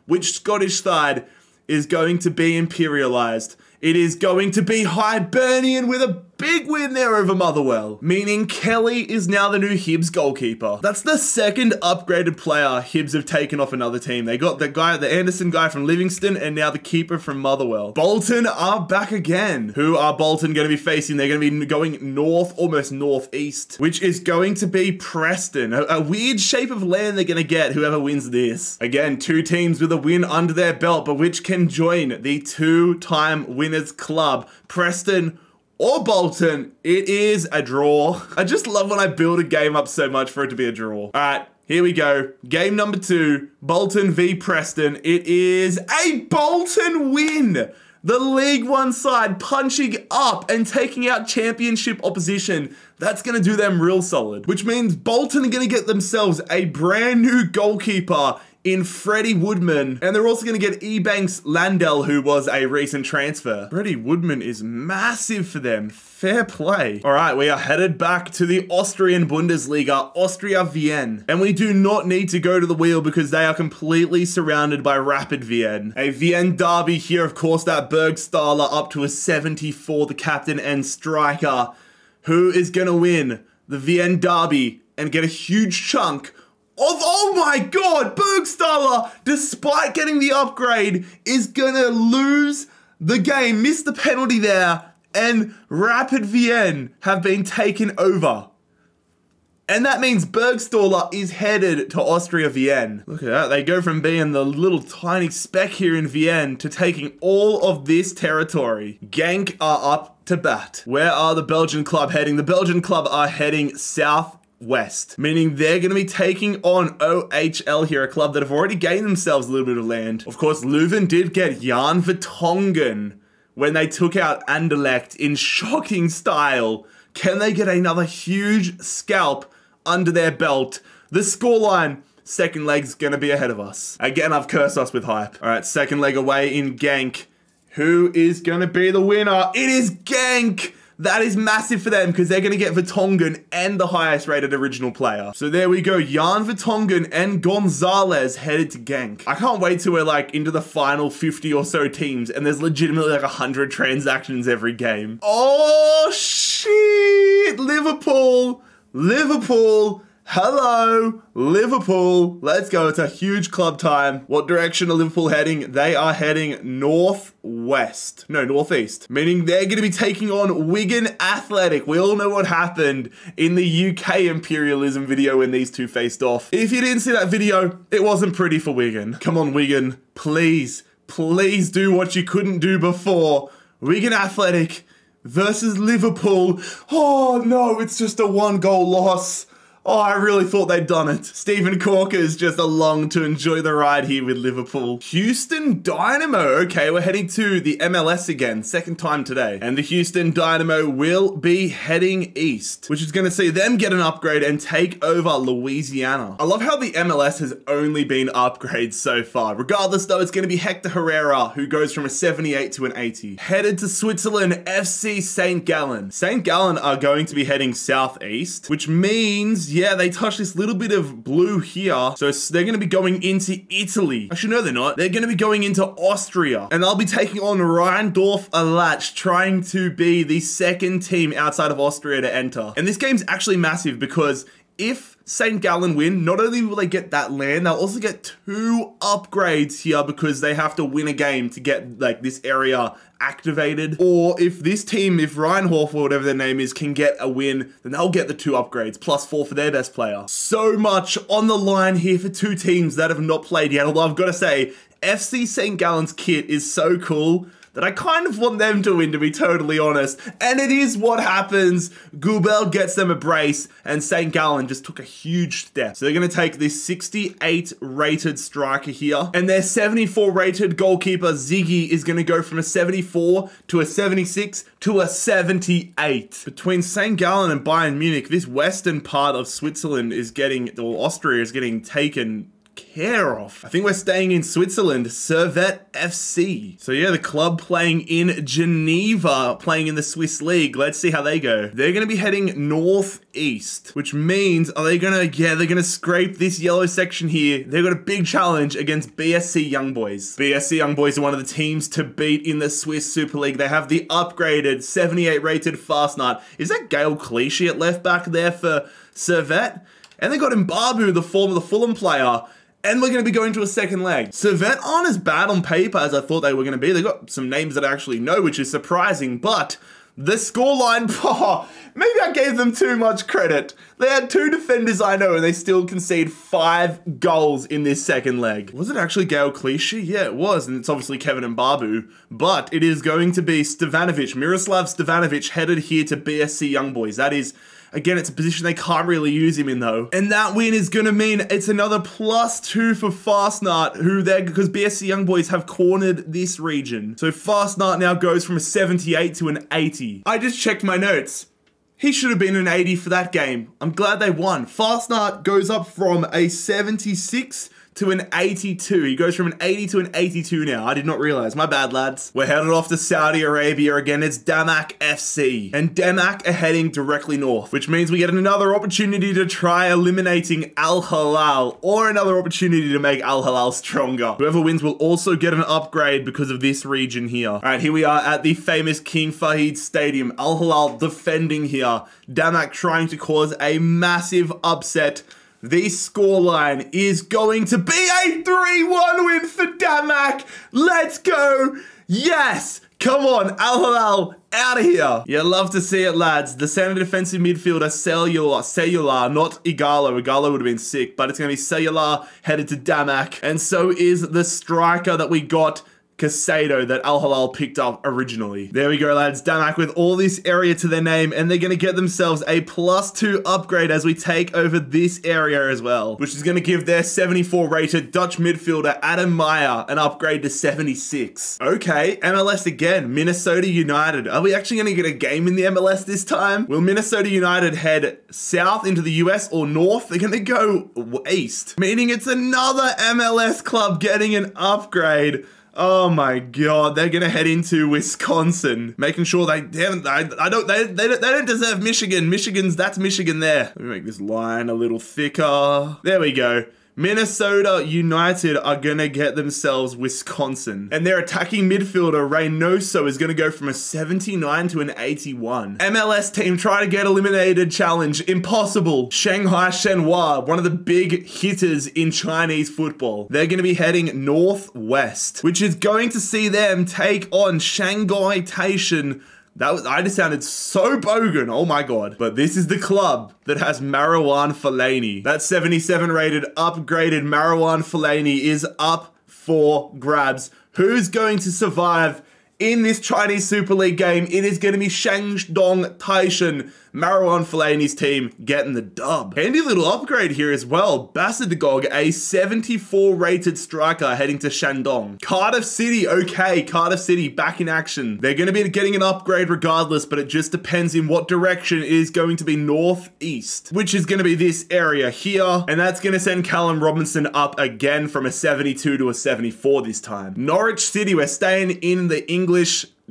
which Scottish side is going to be imperialized. It is going to be Hibernian with a big win there over Motherwell, meaning Kelly is now the new Hibs goalkeeper. That's the second upgraded player Hibs have taken off another team. They got the guy, the Anderson guy from Livingston, and now the keeper from Motherwell. Bolton are back again. Who are Bolton going to be facing? They're going to be going north, almost northeast, which is going to be Preston. A, a weird shape of land they're going to get whoever wins this. Again, two teams with a win under their belt, but which can join the two-time winners club. Preston or Bolton, it is a draw. I just love when I build a game up so much for it to be a draw. All right, here we go. Game number two, Bolton v Preston. It is a Bolton win. The League One side punching up and taking out championship opposition. That's going to do them real solid. Which means Bolton are going to get themselves a brand new goalkeeper in Freddie Woodman. And they're also going to get Ebanks Landell, who was a recent transfer. Freddie Woodman is massive for them. Fair play. All right, we are headed back to the Austrian Bundesliga, Austria Vienna. And we do not need to go to the wheel because they are completely surrounded by Rapid Vienna. A Vienna derby here, of course, that Bergstaller up to a 74, the captain and striker. Who is going to win the Vienna derby and get a huge chunk of, oh my god, Bergstaller, despite getting the upgrade, is gonna lose the game, miss the penalty there, and Rapid Vienna have been taken over. And that means Bergstaller is headed to Austria Vienna. Look at that. They go from being the little tiny speck here in Vienna to taking all of this territory. Genk are up to bat. Where are the Belgian club heading? The Belgian club are heading south West, meaning they're going to be taking on OHL here, a club that have already gained themselves a little bit of land. Of course, Leuven did get Jan Vertonghen when they took out Anderlecht in shocking style. Can they get another huge scalp under their belt? The scoreline second leg's going to be ahead of us. Again, I've cursed us with hype. All right, second leg away in Genk. Who is going to be the winner? It is Genk! That is massive for them because they're going to get Vertonghen and the highest rated original player. So there we go. Jan Vertonghen and Gonzalez headed to Genk. I can't wait till we're like into the final 50 or so teams and there's legitimately like 100 transactions every game. Oh, shit. Liverpool. Liverpool Hello, Liverpool. Let's go. It's a huge club time. What direction are Liverpool heading? They are heading northwest. No, northeast. Meaning they're going to be taking on Wigan Athletic. We all know what happened in the UK imperialism video when these two faced off. If you didn't see that video, it wasn't pretty for Wigan. Come on, Wigan. Please, please do what you couldn't do before. Wigan Athletic versus Liverpool. Oh no, it's just a one goal loss. Oh, I really thought they'd done it. Stephen Corker is just along to enjoy the ride here with Liverpool. Houston Dynamo. Okay, we're heading to the MLS again, second time today. And the Houston Dynamo will be heading east, which is going to see them get an upgrade and take over Louisiana. I love how the MLS has only been upgrades so far. Regardless, though, it's going to be Hector Herrera, who goes from a 78 to an 80. Headed to Switzerland, FC St. Gallen. St. Gallen are going to be heading southeast, which means yeah, they touch this little bit of blue here. So they're going to be going into Italy. Actually, no, they're not. They're going to be going into Austria. And they'll be taking on Rheindorf Altach, trying to be the second team outside of Austria to enter. And this game's actually massive because if St. Gallen win, not only will they get that land, they'll also get two upgrades here because they have to win a game to get like this area activated. Or if this team, if Reinhoff or whatever their name is, can get a win, then they'll get the two upgrades, plus four for their best player. So much on the line here for two teams that have not played yet, although I've got to say, FC St. Gallen's kit is so cool that I kind of want them to win, to be totally honest. And it is what happens. Gubel gets them a brace, and St. Gallen just took a huge step. So they're going to take this 68 rated striker here, and their 74 rated goalkeeper, Zigi, is going to go from a 74 to a 76 to a 78. Between St. Gallen and Bayern Munich, this western part of Switzerland is getting, or Austria is getting taken care of. I think we're staying in Switzerland, Servette FC. So yeah, the club playing in Geneva, playing in the Swiss League. Let's see how they go. They're going to be heading northeast, which means are they going to, yeah, they're going to scrape this yellow section here. They've got a big challenge against BSC Young Boys. BSC Young Boys are one of the teams to beat in the Swiss Super League. They have the upgraded 78 rated Fassnacht. Is that Gael Clichy at left back there for Servette? And they got Mbabu, the former the Fulham player. And we're going to be going to a second leg. Servette aren't as bad on paper as I thought they were going to be. They got some names that I actually know, which is surprising. But the scoreline, maybe I gave them too much credit. They had two defenders I know, and they still concede five goals in this second leg. Was it actually Gael Clichy? Yeah, it was, and it's obviously Kevin Mbabu, But it is going to be Stevanovic, Miroslav Stevanovic, headed here to BSC Young Boys. That is Again, it's a position they can't really use him in though. And that win is gonna mean it's another plus two for Fassnacht, who they're because BSC Young Boys have cornered this region. So Fassnacht now goes from a 78 to an 80. I just checked my notes. He should have been an 80 for that game. I'm glad they won. Fassnacht goes up from a 76 to an 82. He goes from an 80 to an 82 now. I did not realize. My bad, lads. We're headed off to Saudi Arabia again. It's Damac FC. And Damac are heading directly north, which means we get another opportunity to try eliminating Al Hilal or another opportunity to make Al Hilal stronger. Whoever wins will also get an upgrade because of this region here. All right, here we are at the famous King Fahd Stadium. Al Hilal defending here. Damac trying to cause a massive upset the scoreline is going to be a 3-1 win for Damac. Let's go. Yes. Come on, Al Hilal, out of here. You love to see it, lads. The center defensive midfielder, Cellular, Cellular, not Ighalo. Ighalo would have been sick, but it's going to be Cellular headed to Damac. And so is the striker that we got Casado that Al Hilal picked up originally. There we go, lads. Damac with all this area to their name, and they're going to get themselves a plus two upgrade as we take over this area as well, which is going to give their 74 rated Dutch midfielder Adam Meyer an upgrade to 76. Okay, MLS again. Minnesota United. Are we actually going to get a game in the MLS this time? Will Minnesota United head south into the US or north? They're going to go east, meaning it's another MLS club getting an upgrade. Oh my god, they're gonna head into Wisconsin, making sure they haven't. I, I don't. They, they, they don't deserve Michigan. Michigan's that's Michigan there. Let me make this line a little thicker. There we go. Minnesota United are going to get themselves Wisconsin. And their attacking midfielder, Reynoso, is going to go from a 79 to an 81. MLS team try to get eliminated challenge. Impossible. Shanghai Shenhua, one of the big hitters in Chinese football. They're going to be heading northwest, which is going to see them take on Shanghai Taishan that was I just sounded so bogan. Oh my god. But this is the club that has Marouane Fellaini. That 77 rated upgraded Marouane Fellaini is up for grabs. Who's going to survive in this Chinese Super League game? It is going to be Shandong Taishan Marouane Fellaini's team getting the dub. Handy little upgrade here as well. Basadagog, a 74 rated striker heading to Shandong. Cardiff City, okay, Cardiff City back in action. They're going to be getting an upgrade regardless, but it just depends in what direction it is going to be northeast, which is going to be this area here. And that's going to send Callum Robinson up again from a 72 to a 74 this time. Norwich City, we're staying in the English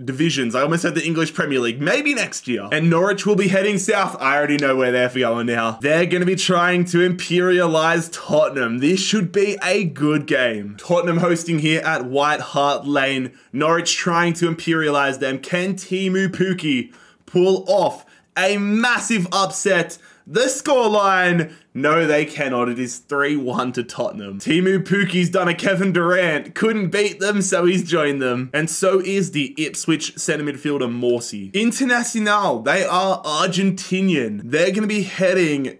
divisions. I almost said the English Premier League. Maybe next year. And Norwich will be heading south. I already know where they're going now. They're going to be trying to imperialize Tottenham. This should be a good game. Tottenham hosting here at White Hart Lane. Norwich trying to imperialize them. Can Teemu Pukki pull off a massive upset? The scoreline no, they cannot. It is 3-1 to Tottenham. Teemu Pukki's done a Kevin Durant. Couldn't beat them, so he's joined them. And so is the Ipswich centre midfielder Morsy. Internacional, they are Argentinian. They're going to be heading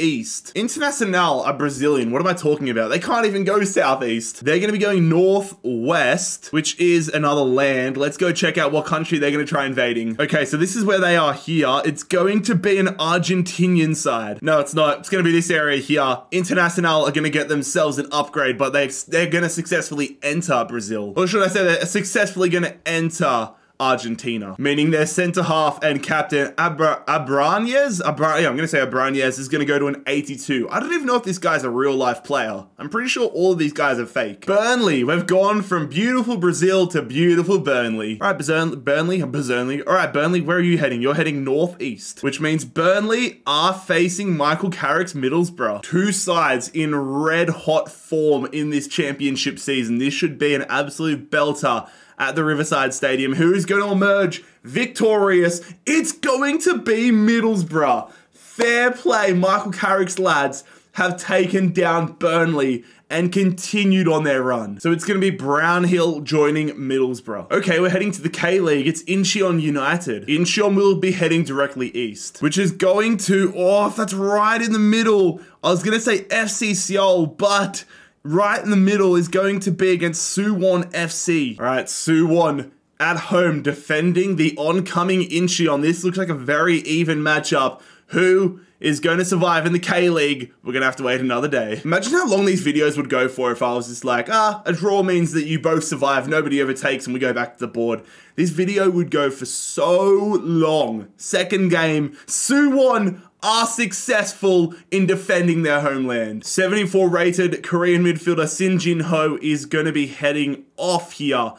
southeast. Internacional are Brazilian. What am I talking about? They can't even go southeast. They're going to be going northwest, which is another land. Let's go check out what country they're going to try invading. Okay, so this is where they are here. It's going to be an Argentinian side. No, it's not it's going to be this area here. Internacional are going to get themselves an upgrade, but they, they're going to successfully enter Brazil. Or should I say they're successfully going to enter Argentina, meaning their centre half and captain Abra- Abranez, Abra- yeah, I'm going to say Abranez is going to go to an 82. I don't even know if this guy's a real life player. I'm pretty sure all of these guys are fake. Burnley, we've gone from beautiful Brazil to beautiful Burnley. All right, Burnley, Burnley, Burnley. All right, Burnley, where are you heading? You're heading northeast, which means Burnley are facing Michael Carrick's Middlesbrough. Two sides in red hot form in this championship season. This should be an absolute belter at the Riverside Stadium. Who is going to emerge victorious? It's going to be Middlesbrough. Fair play, Michael Carrick's lads have taken down Burnley and continued on their run. So it's going to be Brownhill joining Middlesbrough. Okay, we're heading to the K League. It's Incheon United. Incheon will be heading directly east, which is going to, oh, that's right in the middle. I was going to say FC Seoul, but right in the middle is going to be against Suwon FC. All right, Suwon at home defending the oncoming Incheon. This looks like a very even matchup. Who is going to survive in the K League? We're going to have to wait another day. Imagine how long these videos would go for if I was just like, ah, a draw means that you both survive, nobody overtakes, and we go back to the board. This video would go for so long. Second game, Suwon are successful in defending their homeland. 74 rated Korean midfielder Sin Jin Ho is going to be heading off here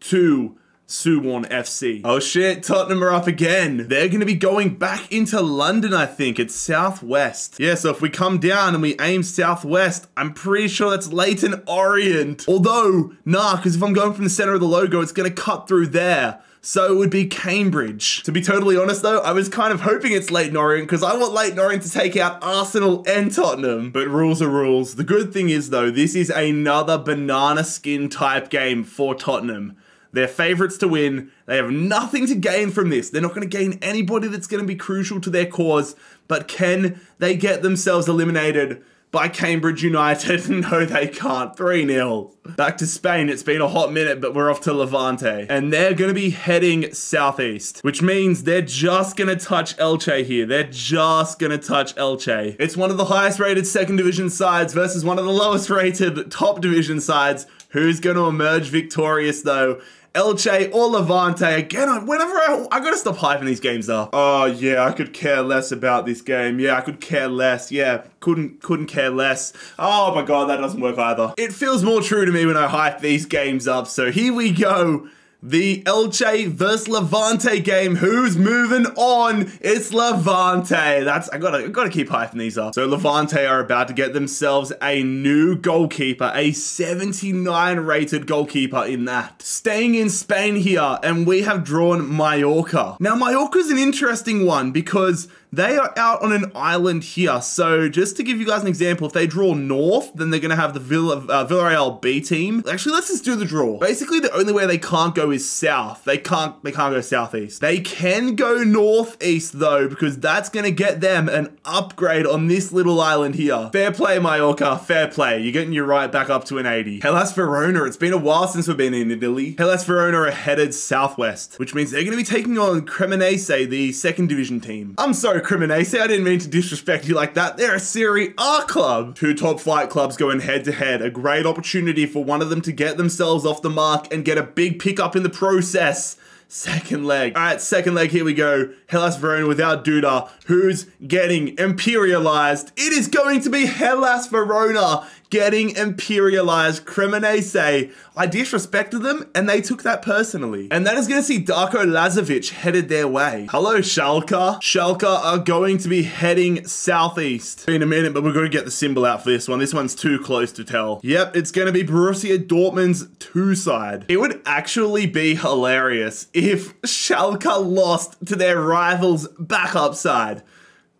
to Suwon FC. Oh shit, Tottenham are up again. They're going to be going back into London, I think. It's southwest. Yeah, so if we come down and we aim southwest, I'm pretty sure that's Leyton Orient. Although, nah, because if I'm going from the center of the logo, it's going to cut through there. So it would be Cambridge. To be totally honest though, I was kind of hoping it's Leyton Orient because I want Leyton Orient to take out Arsenal and Tottenham. But rules are rules. The good thing is though, this is another banana skin type game for Tottenham. They're favourites to win. They have nothing to gain from this. They're not going to gain anybody that's going to be crucial to their cause. But can they get themselves eliminated by Cambridge United? no, they can't. 3 0. Back to Spain. It's been a hot minute, but we're off to Levante. And they're going to be heading southeast, which means they're just going to touch Elche here. They're just going to touch Elche. It's one of the highest rated second division sides versus one of the lowest rated top division sides. Who's going to emerge victorious though? Elche or Levante. Again, whenever I, I gotta stop hyping these games up. Oh yeah, I could care less about this game. Yeah, I could care less. Yeah, couldn't couldn't care less. Oh my god, that doesn't work either. It feels more true to me when I hype these games up. So here we go. The Elche versus Levante game. Who's moving on? It's Levante. That's I gotta I gotta keep hyping these up. So Levante are about to get themselves a new goalkeeper, a 79 rated goalkeeper in that. Staying in Spain here, and we have drawn Mallorca. Now Mallorca's an interesting one because they are out on an island here. So just to give you guys an example, if they draw north, then they're going to have the Villa, uh, Villarreal B team. Actually, let's just do the draw. Basically, the only way they can't go is south. They can't, they can't go southeast. They can go northeast though, because that's going to get them an upgrade on this little island here. Fair play, Mallorca. Fair play. You're getting your right back up to an 80. Hellas Verona. It's been a while since we've been in Italy. Hellas Verona are headed southwest, which means they're going to be taking on Cremonese, the second division team. I'm sorry, Cremonese. I didn't mean to disrespect you like that. They're a Serie A club. Two top flight clubs going head to head. A great opportunity for one of them to get themselves off the mark and get a big pickup in the process. Second leg. All right, second leg, here we go. Hellas Verona without Duda. Who's getting imperialized? It is going to be Hellas Verona getting imperialized. Cremonese. I disrespected them and they took that personally. And that is going to see Darko Lazovic headed their way. Hello, Schalke. Schalke are going to be heading southeast. In a minute, but we're going to get the symbol out for this one. This one's too close to tell. Yep, it's going to be Borussia Dortmund's two side. It would actually be hilarious if Schalke lost to their rivals backup side.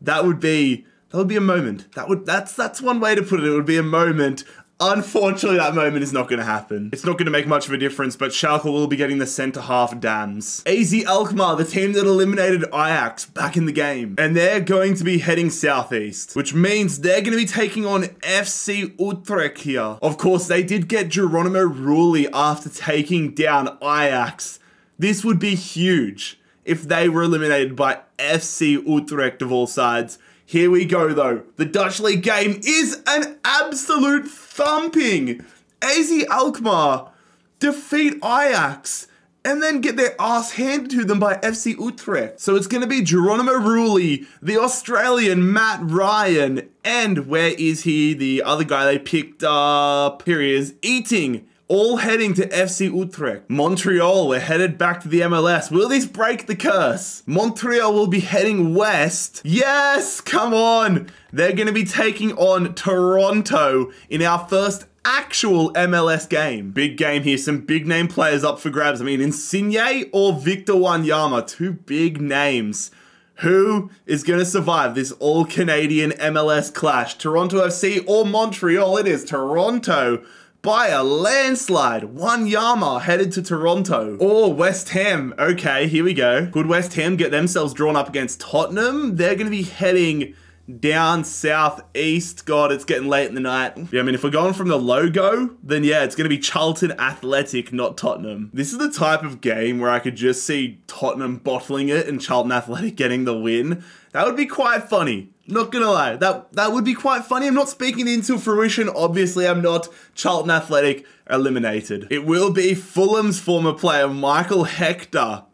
That would be that would be a moment. That would that's that's one way to put it. It would be a moment. Unfortunately, that moment is not going to happen. It's not going to make much of a difference, but Schalke will be getting the centre half dams. AZ Alkmaar, the team that eliminated Ajax, back in the game. And they're going to be heading southeast, which means they're going to be taking on FC Utrecht here. Of course, they did get Geronimo Rulli after taking down Ajax. This would be huge if they were eliminated by FC Utrecht of all sides. Here we go though. The Dutch League game is an absolute thumping. AZ Alkmaar defeat Ajax and then get their ass handed to them by FC Utrecht. So it's going to be Geronimo Rulli, the Australian Matt Ryan, and where is he? The other guy they picked up. Here he is, Eiting all heading to FC Utrecht. Montreal, we're headed back to the MLS. Will this break the curse? Montreal will be heading west. Yes, come on. They're going to be taking on Toronto in our first actual MLS game. Big game here. Some big name players up for grabs. I mean, Insigne or Victor Wanyama, two big names. Who is going to survive this all Canadian MLS clash? Toronto FC or Montreal? It is Toronto by a landslide. Wanyama headed to Toronto. Or West Ham. Okay, here we go. Could West Ham get themselves drawn up against Tottenham? They're going to be heading down southeast. God, it's getting late in the night. Yeah, I mean, if we're going from the logo, then yeah, it's going to be Charlton Athletic, not Tottenham. This is the type of game where I could just see Tottenham bottling it and Charlton Athletic getting the win. That would be quite funny. Not gonna lie, that that would be quite funny. I'm not speaking into fruition. Obviously, I'm not. Charlton Athletic eliminated. It will be Fulham's former player Michael Hector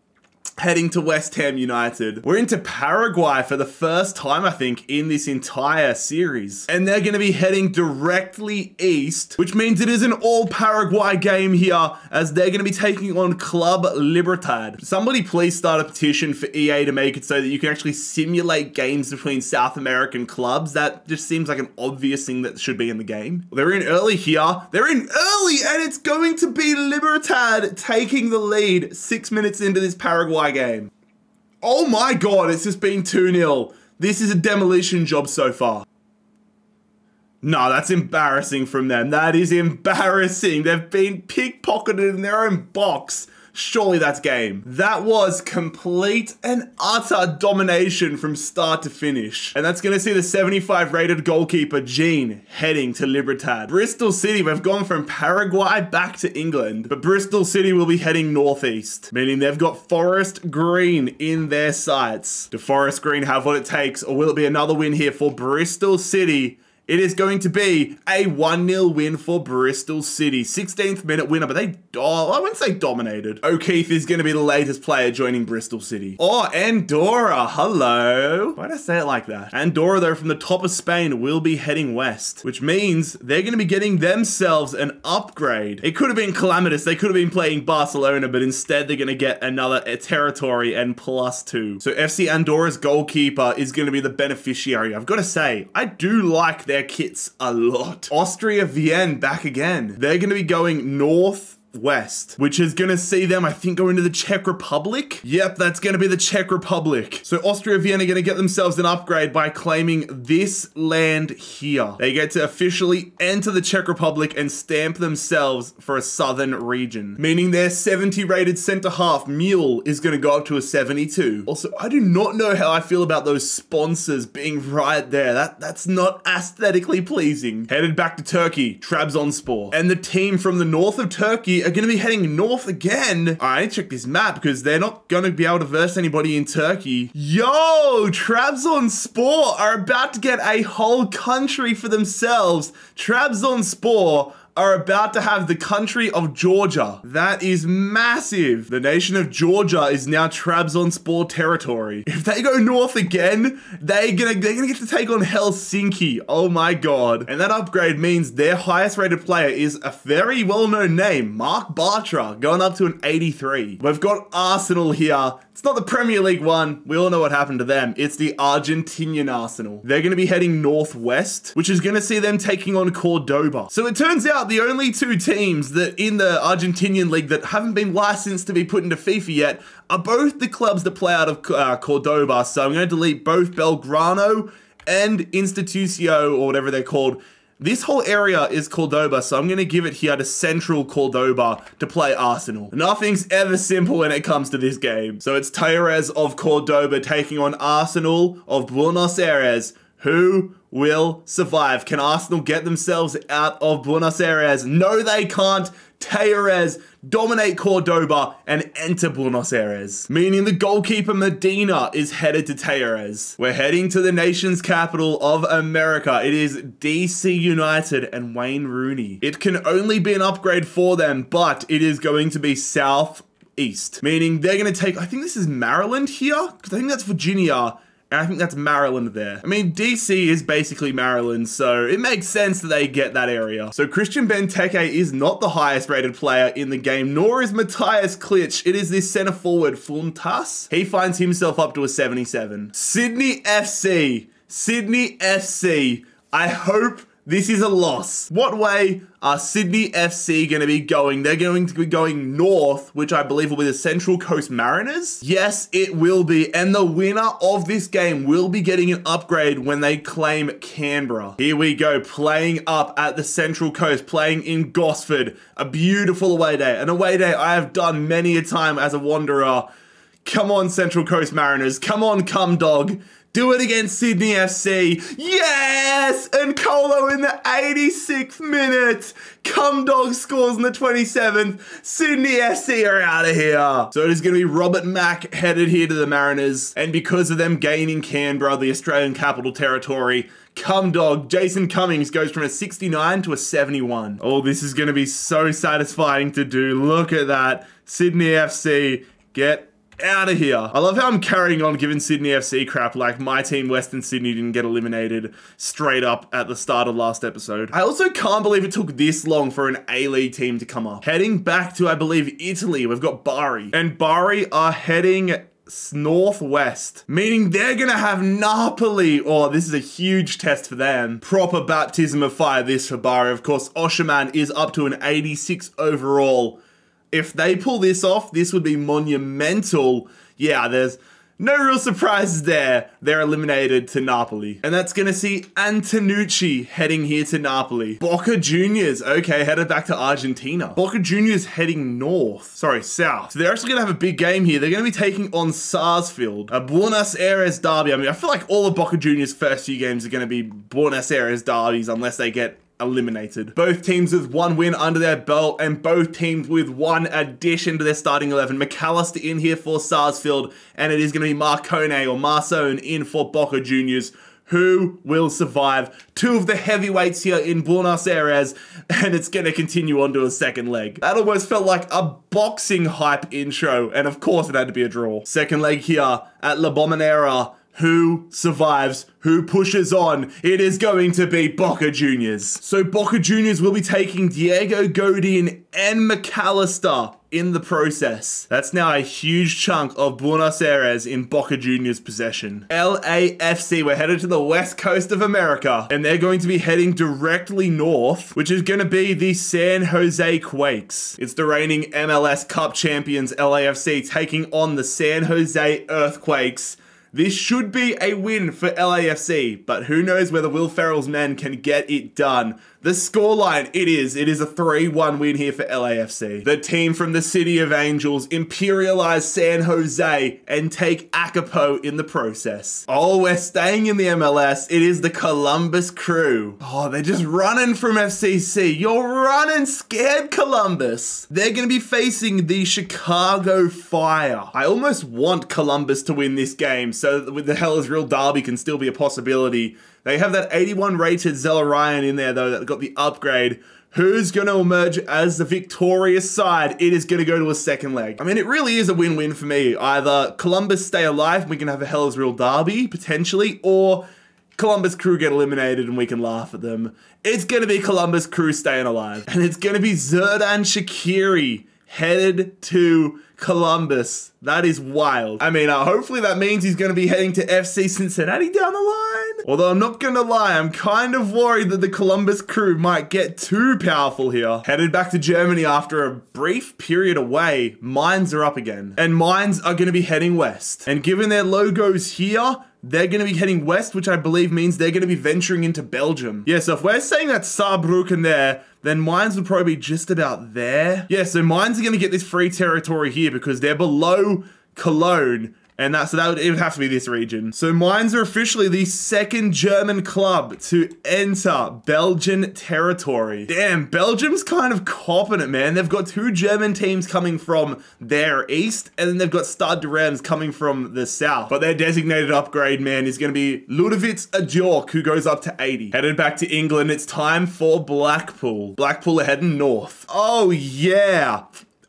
heading to West Ham United. We're into Paraguay for the first time, I think, in this entire series. And they're going to be heading directly east, which means it is an all Paraguay game here, as they're going to be taking on Club Libertad. Somebody please start a petition for EA to make it so that you can actually simulate games between South American clubs. That just seems like an obvious thing that should be in the game. They're in early here. They're in early, and it's going to be Libertad taking the lead six minutes into this Paraguay game. Oh my god, it's just been 2 0. This is a demolition job so far. No, that's embarrassing from them. That is embarrassing. They've been pickpocketed in their own box. Surely that's game. That was complete and utter domination from start to finish. And that's going to see the 75 rated goalkeeper Gene heading to Libertad. Bristol City, we've gone from Paraguay back to England, but Bristol City will be heading northeast, meaning they've got Forest Green in their sights. Do Forest Green have what it takes, or will it be another win here for Bristol City it is going to be a 1 0 win for Bristol City. 16th minute winner, but they, oh, I wouldn't say dominated. O'Keefe is going to be the latest player joining Bristol City. Oh, Andorra, hello. Why'd I say it like that? Andorra, though, from the top of Spain, will be heading west, which means they're going to be getting themselves an upgrade. It could have been calamitous. They could have been playing Barcelona, but instead they're going to get another eh, territory and plus two. So FC Andorra's goalkeeper is going to be the beneficiary. I've got to say, I do like their kits a lot. Austria Vienna back again. They're going to be going north west, which is to see them, I think, go into the Czech Republic. Yep, that's to be the Czech Republic. So Austria Vienna to get themselves an upgrade by claiming this land here. They get to officially enter the Czech Republic and stamp themselves for a southern region, meaning their 70 rated center half Mule is to go up to a 72. Also, I do not know how I feel about those sponsors being right there. That That's not aesthetically pleasing. Headed back to Turkey, Trabzonspor. And the team from the north of Turkey are going to be heading north again. I check this map because they're not going to be able to verse anybody in Turkey. Yo, Trabzonspor are about to get a whole country for themselves. Trabzonspor are about to have the country of Georgia. That is massive. The nation of Georgia is now Trabzonspor territory. If they go north again, they're gonna they're gonna get to take on Helsinki. Oh my god. And that upgrade means their highest rated player is a very well-known name, Marc Bartra, going up to an 83. We've got Arsenal here. It's not the Premier League one. We all know what happened to them. It's the Argentinian Arsenal. They're to be heading northwest, which is to see them taking on Cordoba. So it turns out the only two teams that in the Argentinian league that haven't been licensed to be put into FIFA yet are both the clubs that play out of uh, Cordoba. So I'm going to delete both Belgrano and Institucio, or whatever they're called, this whole area is Cordoba, so I'm going to give it here to Central Cordoba to play Arsenal. Nothing's ever simple when it comes to this game. So it's Talleres of Cordoba taking on Arsenal of Buenos Aires. Who will survive? Can Arsenal get themselves out of Buenos Aires? No, they can't. Talleres dominate Cordoba and enter Buenos Aires, meaning the goalkeeper Medina is headed to Talleres. We're heading to the nation's capital of America. It is DC United and Wayne Rooney. It can only be an upgrade for them, but it is going to be South east, meaning they're going to take, I think this is Maryland here, because I think that's Virginia, and I think that's Maryland there. I mean, DC is basically Maryland, so it makes sense that they get that area. So Christian Benteke is not the highest rated player in the game, nor is Matthias Klitsch. It is this center forward, Fountas. He finds himself up to a 77. Sydney FC. Sydney FC. I hope this is a loss. What way are Sydney FC going to be going? They're going to be going north, which I believe will be the Central Coast Mariners. Yes, it will be. And the winner of this game will be getting an upgrade when they claim Canberra. Here we go, playing up at the Central Coast, playing in Gosford. A beautiful away day. An away day I have done many a time as a wanderer. Come on, Central Coast Mariners. Come on, come dog. Do it against Sydney FC. Yes! And Colo in the 86th minute. Cum Dog scores in the 27th. Sydney FC are out of here. So it is going to be Robert Mak headed here to the Mariners. And because of them gaining Canberra, the Australian capital territory, Cum Dog, Jason Cummings goes from a 69 to a 71. Oh, this is going to be so satisfying to do. Look at that. Sydney FC, get out of here. I love how I'm carrying on giving Sydney FC crap like my team Western Sydney didn't get eliminated straight up at the start of last episode. I also can't believe it took this long for an A-League team to come up. Heading back to, I believe, Italy, we've got Bari. And Bari are heading northwest, meaning they're gonna have Napoli. Oh, this is a huge test for them. Proper baptism of fire, this for Bari. Of course, Osimhen is up to an 86 overall if they pull this off, this would be monumental. Yeah, there's no real surprises there. They're eliminated to Napoli. And that's going to see Antonucci heading here to Napoli. Boca Juniors, okay, headed back to Argentina. Boca Juniors heading north, sorry, south. So they're actually going to have a big game here. They're going to be taking on Sarsfield, a Buenos Aires derby. I mean, I feel like all of Boca Juniors' first few games are going to be Buenos Aires derbies unless they get eliminated. Both teams with one win under their belt and both teams with one addition to their starting 11. McAllister in here for Sarsfield and it is going to be Marcone or Marcone in for Boca Juniors. Who will survive? Two of the heavyweights here in Buenos Aires, and it's going to continue on to a second leg. That almost felt like a boxing hype intro, and of course it had to be a draw. Second leg here at La Bombonera who survives, who pushes on. It is going to be Boca Juniors. So Boca Juniors will be taking Diego Godin and McAllister in the process. That's now a huge chunk of Buenos Aires in Boca Juniors possession. LAFC, we're headed to the west coast of America, and they're going to be heading directly north, which is going to be the San Jose Quakes. It's the reigning MLS Cup champions LAFC taking on the San Jose Earthquakes this should be a win for LAFC, but who knows whether Will Ferrell's men can get it done. The scoreline, it is. It is a 3-1 win here for LAFC. The team from the City of Angels imperialize San Jose and take Akapo in the process. Oh, we're staying in the MLS. It is the Columbus Crew. Oh, they're just running from FCC. You're running scared, Columbus. They're going to be facing the Chicago Fire. I almost want Columbus to win this game so that the Hell is Real Derby can still be a possibility they have that 81 rated Zelarayán in there, though, that got the upgrade. Who's going to emerge as the victorious side? It is going to go to a second leg. I mean, it really is a win-win for me. Either Columbus stay alive, and we can have a Hell's Real Derby, potentially, or Columbus Crew get eliminated and we can laugh at them. It's going to be Columbus Crew staying alive. And it's going to be Xherdan Shaqiri headed to Columbus. That is wild. I mean, uh, hopefully that means he's going to be heading to FC Cincinnati down the line. Although I'm not going to lie, I'm kind of worried that the Columbus crew might get too powerful here. Headed back to Germany after a brief period away, Mainz are up again. And Mainz are going to be heading west. And given their logos here, they're going to be heading west, which I believe means they're going to be venturing into Belgium. Yeah, so if we're saying that Saarbrücken there, then Mainz would probably be just about there. Yeah, so Mainz are going to get this free territory here because they're below Cologne and that, so that would, it would have to be this region. So Mainz are officially the second German club to enter Belgian territory. Damn, Belgium's kind of copping it, man. They've got two German teams coming from their east, and then they've got Stade de Reims coming from the south. But their designated upgrade, man, is going to be Ludovic Ajorque, who goes up to 80. Headed back to England, it's time for Blackpool. Blackpool are heading north. Oh, yeah.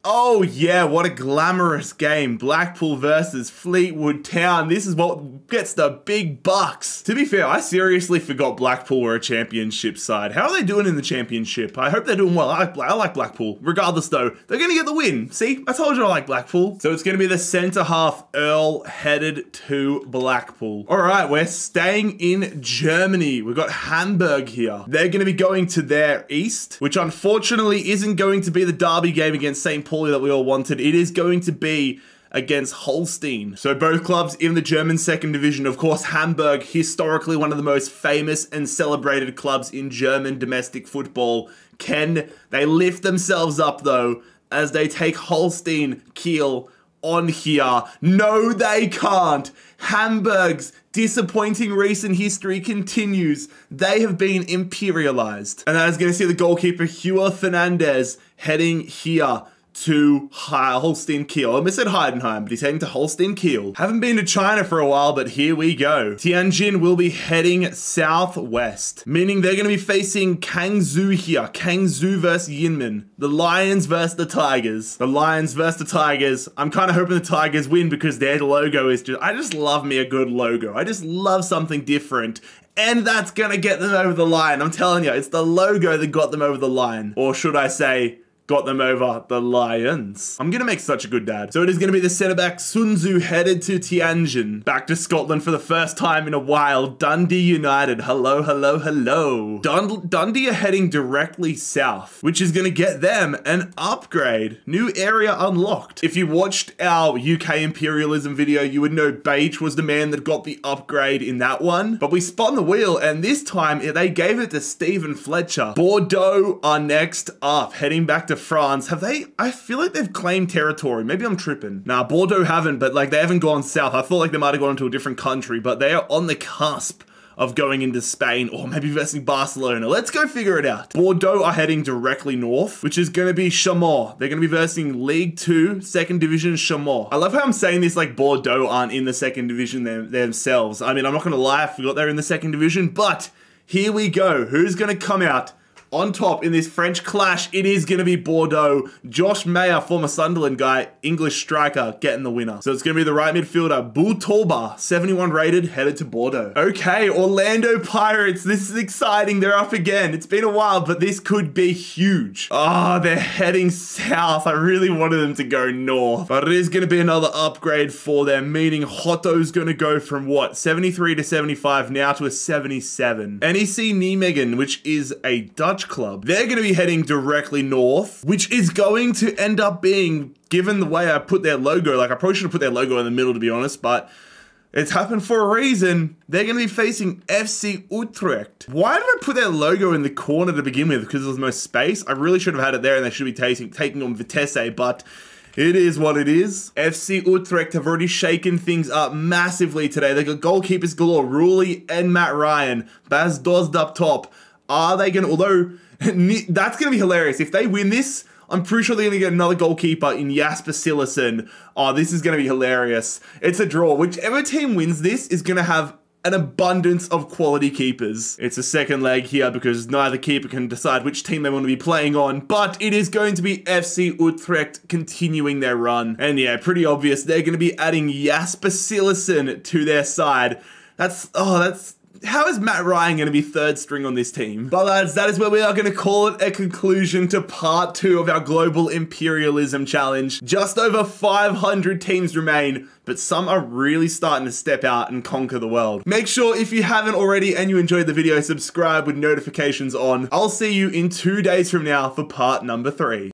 Oh yeah, what a glamorous game. Blackpool versus Fleetwood Town. This is what gets the big bucks. To be fair, I seriously forgot Blackpool were a championship side. How are they doing in the championship? I hope they're doing well. I like, I like Blackpool. Regardless though, they're going to get the win. See, I told you I like Blackpool. So it's going to be the centre half Earl headed to Blackpool. All right, we're staying in Germany. We've got Hamburg here. They're going to be going to their east, which unfortunately isn't going to be the derby game against St. Paul that we all wanted. It is going to be against Holstein. So both clubs in the German second division. Of course, Hamburg, historically one of the most famous and celebrated clubs in German domestic football. Can they lift themselves up though as they take Holstein Kiel on here? No, they can't. Hamburg's disappointing recent history continues. They have been imperialized. And that is going to see the goalkeeper Heuer Fernandes heading here to Holstein Kiel. I almost said Heidenheim, but he's heading to Holstein Kiel. Haven't been to China for a while, but here we go. Tianjin will be heading southwest, meaning they're going to be facing Cangzhou here. Cangzhou versus Jinmen. The Lions versus the Tigers. The Lions versus the Tigers. I'm kind of hoping the Tigers win because their logo is just, I just love me a good logo. I just love something different and that's gonna get them over the line. I'm telling you, it's the logo that got them over the line. Or should I say, got them over the Lions. I'm gonna make such a good dad. So it is gonna be the centre back Sun Tzu headed to Tianjin. Back to Scotland for the first time in a while. Dundee United. Hello, hello, hello. Dund Dundee are heading directly south, which is gonna get them an upgrade. New area unlocked. If you watched our UK imperialism video, you would know Beige was the man that got the upgrade in that one. But we spun the wheel and this time they gave it to Stephen Fletcher. Bordeaux are next up, heading back to to France, have they? I feel like they've claimed territory. Maybe I'm tripping. Nah, Bordeaux haven't, but like they haven't gone south. I feel like they might have gone into a different country, but they are on the cusp of going into Spain or maybe versing Barcelona. Let's go figure it out. Bordeaux are heading directly north, which is going to be Chamois. They're going to be versing League 2, second division Chamois. I love how I'm saying this like Bordeaux aren't in the second division them themselves. I mean, I'm not going to lie, I forgot they're in the second division, but here we go. Who's going to come out on top in this French clash, it is going to be Bordeaux. Josh Maja, former Sunderland guy, English striker, getting the winner. So it's going to be the right midfielder, Bou 71 rated, headed to Bordeaux. Okay, Orlando Pirates. This is exciting. They're up again. It's been a while, but this could be huge. Ah, oh, they're heading south. I really wanted them to go north, but it is going to be another upgrade for them, meaning Hotto's going to go from what, 73 to 75 now to a 77. NEC Nijmegen, which is a Dutch Club. They're going to be heading directly north, which is going to end up being, given the way I put their logo, like I probably should have put their logo in the middle to be honest, but it's happened for a reason. They're going to be facing FC Utrecht. Why did I put their logo in the corner to begin with? Because there's most space. I really should have had it there and they should be taking, taking on Vitesse, but it is what it is. FC Utrecht have already shaken things up massively today. They got goalkeepers galore, Rulli and Matt Ryan. Bas Dost up top. Are they going to, although that's going to be hilarious. If they win this, I'm pretty sure they're going to get another goalkeeper in Jasper Cillessen. Oh, this is going to be hilarious. It's a draw. Whichever team wins this is going to have an abundance of quality keepers. It's a second leg here because neither keeper can decide which team they want to be playing on, but it is going to be FC Utrecht continuing their run. And yeah, pretty obvious, they're going to be adding Jasper Cillessen to their side. That's, oh, that's how is Matt Ryan going to be third string on this team? But lads, that is where we are going to call it a conclusion to part two of our global imperialism challenge. Just over 500 teams remain, but some are really starting to step out and conquer the world. Make sure if you haven't already and you enjoyed the video, subscribe with notifications on. I'll see you in two days from now for part number three.